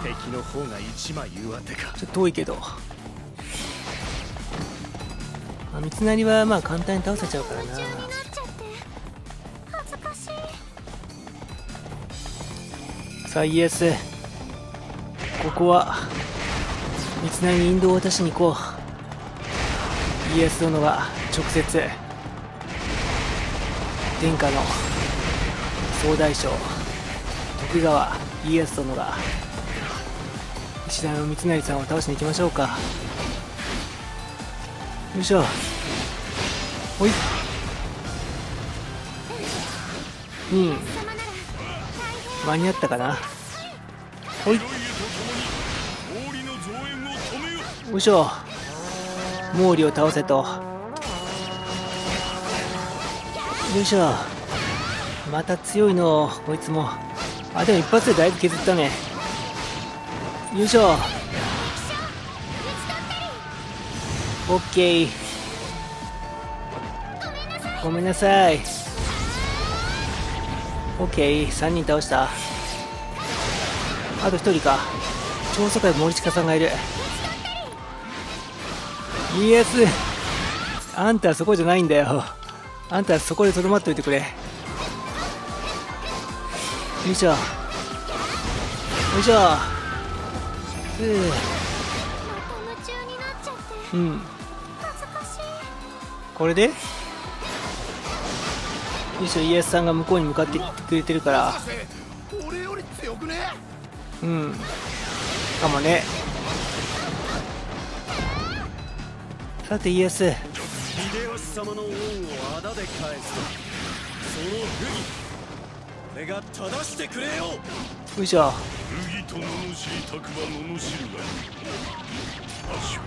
敵の方が一枚上手か。ちょっと遠いけど。あ三成はまあ簡単に倒せちゃうからな。さあイエス。ここは三成に引導を渡しに行こうイエス殿が直接天下の総大将徳川家康殿が石田の三成さんを倒しに行きましょうか。よいしょ。ほい。うん。間に合ったかな。ほい。よいしょ。毛利を倒せと。よいしょ。また強いのこいつも。あでも一発でだいぶ削ったね。よいしょ。オッケー。ごめんなさい。オッケー。3人倒した。あと1人か。長宗我部森近さんがいる。イエス。あんたはそこじゃないんだよ。あんたはそこでとどまっておいてくれ。よいしょ。よいしょ。う。ううん。これで？よいしょ。イエスさんが向こうに向かってくれてるから。俺より強くね？うん。かもねさてイエス。秀吉様の恩をあだで返すその不義俺が正してくれよ。よいしょ。麦と罵りたくば罵るがわしは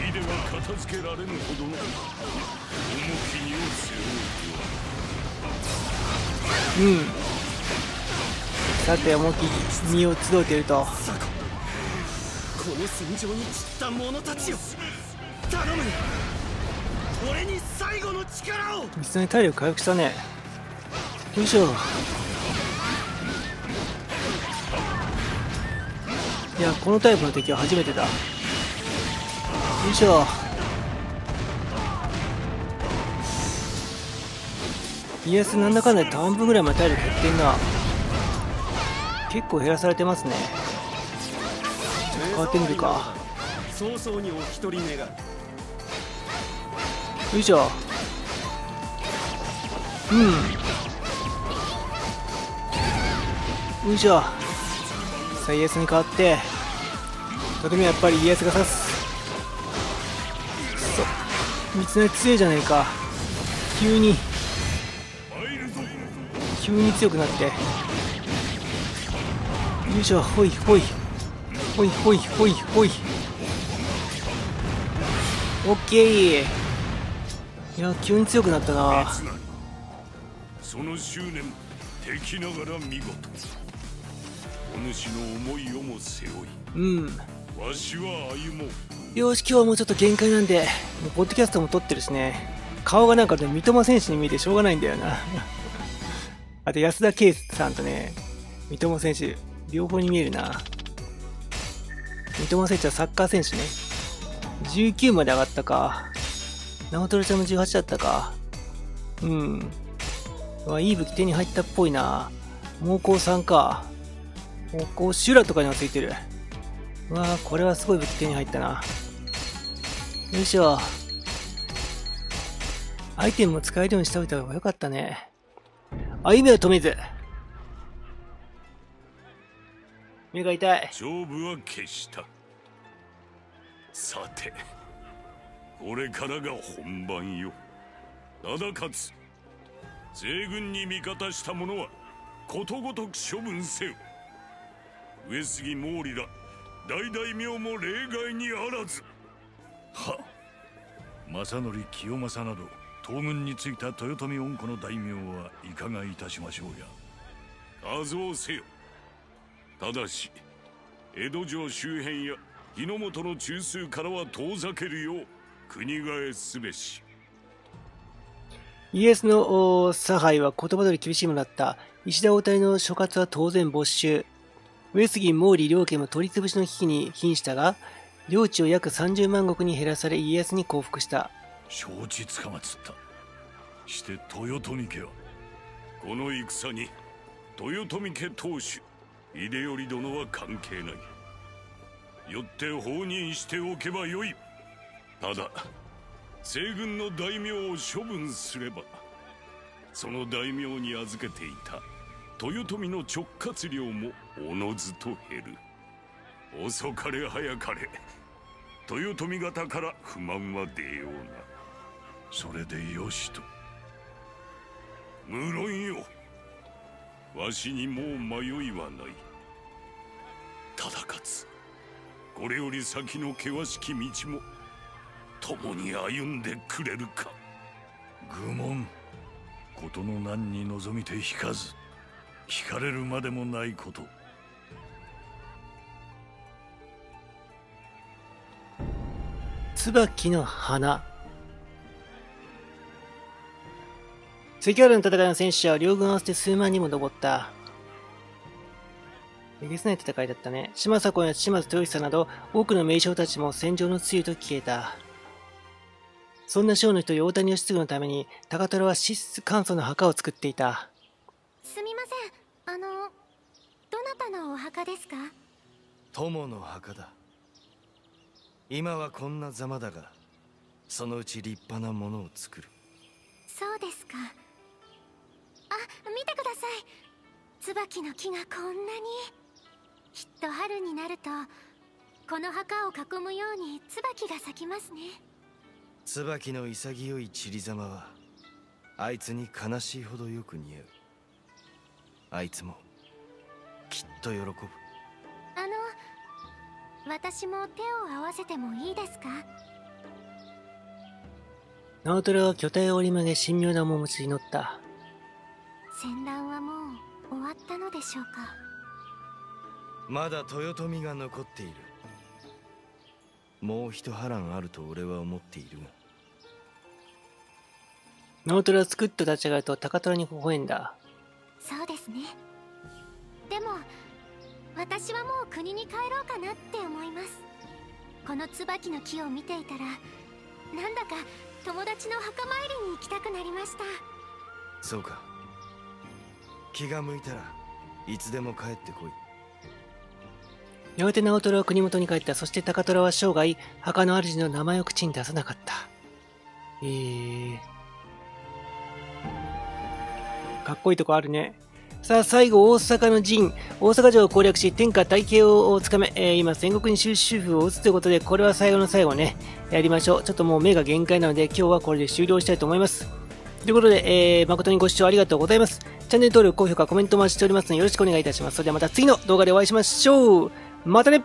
火では片付けられぬほどの重き荷を背負ううん。さて重き身を集えていると。この戦場に散った者たちを頼む俺に最後の力を。実際に体力回復したね。よいしょ。いやこのタイプの敵は初めてだ。よいしょ。イエスなんだかんだで半分ぐらいまで体力減ってんな。結構減らされてますね。変わってみるか。早々にお一人願うよいしょ。うん。よいしょ。さあイエスに変わってとどめはやっぱりイエスが刺す。くそ。三つ成強いじゃないか。急に。急に強くなって。よいしょ。ほいほい。ほいほいほいほい。オッケー。いや急に強くなったな。その執念敵ながら見事。お主の思いをも背負いうん。わしは歩もう。よし今日はもうちょっと限界なんでもうポッドキャストも撮ってるしね。顔がなんかね三笘選手に見えてしょうがないんだよな。あと安田圭さんとね三笘選手両方に見えるな。三笘選手はサッカー選手ね。19まで上がったか直虎ちゃんも18だったか。うん。わいい武器手に入ったっぽいな。猛攻3か。猛攻修羅とかにはついてる。うわこれはすごい武器手に入ったな。よいしょ。アイテムも使えるようにしておいた方がよかったね。あ夢を止めず。目が痛い。勝負は決した。さて。これからが本番よ。ただかつ西軍に味方した者はことごとく処分せよ。上杉毛利ら大大名も例外にあらず。は正則清正など東軍についた豊臣恩子の大名はいかがいたしましょうや。画像せよ。ただし江戸城周辺や日の本の中枢からは遠ざけるよう国替えすべしイエスのお差配は言葉通り厳しいものだった。石田応対の諸葛は当然没収。上杉毛利両家も取り潰しの危機に瀕したが、領地を約30万石に減らされ家康に降伏した。承知つかまつったして豊臣家はこの戦に豊臣家当主秀頼殿は関係ないよって放任しておけばよいただ西軍の大名を処分すればその大名に預けていた豊臣の直轄領もおのずと減る。遅かれ早かれ豊臣方から不満は出ような。それでよしと。無論よ。わしにもう迷いはない。ただかつこれより先の険しき道も共に歩んでくれるか愚問事の難に望みて引かず聞かれるまでもないこと椿の花。関ヶ原の戦いの戦死者は両軍合わせて数万人も上った。えげつない戦いだったね。島左近や島津豊久など多くの名将たちも戦場の露と消えた。そんな将の一人大谷義継のために高虎は質素簡素の墓を作っていた。すみません。あのどなたのお墓ですか？友の墓だ。今はこんなざまだがそのうち立派なものを作る。そうですか。あ見てください。椿の木がこんなにきっと春になるとこの墓を囲むように椿が咲きますね椿の潔い散りざまはあいつに悲しいほどよく似合う。あいつもきっと喜ぶ。あの私も手を合わせてもいいですか？直虎は巨体を折り曲げ神妙な面持ちに乗った。戦乱はもう終わったのでしょうか？まだ豊臣が残っている。もう一波乱あると俺は思っているが直虎は作っと立ち上がると高虎に微笑んだ。そうですねでも私はもう国に帰ろうかなって思いますこの椿の木を見ていたらなんだか友達の墓参りに行きたくなりましたそうか気が向いたらいつでも帰ってこいやがて直虎は国元に帰った。そして高虎は生涯、墓の主の名前を口に出さなかった。えー。かっこいいとこあるね。さあ、最後、大阪の陣。大阪城を攻略し、天下太平をつかめ、えー今、戦国に終止符を打つということで、これは最後の最後ね、やりましょう。ちょっともう目が限界なので、今日はこれで終了したいと思います。ということで、えー、誠にご視聴ありがとうございます。チャンネル登録、高評価、コメントお待ちしておりますので、よろしくお願いいたします。それではまた次の動画でお会いしましょう。またね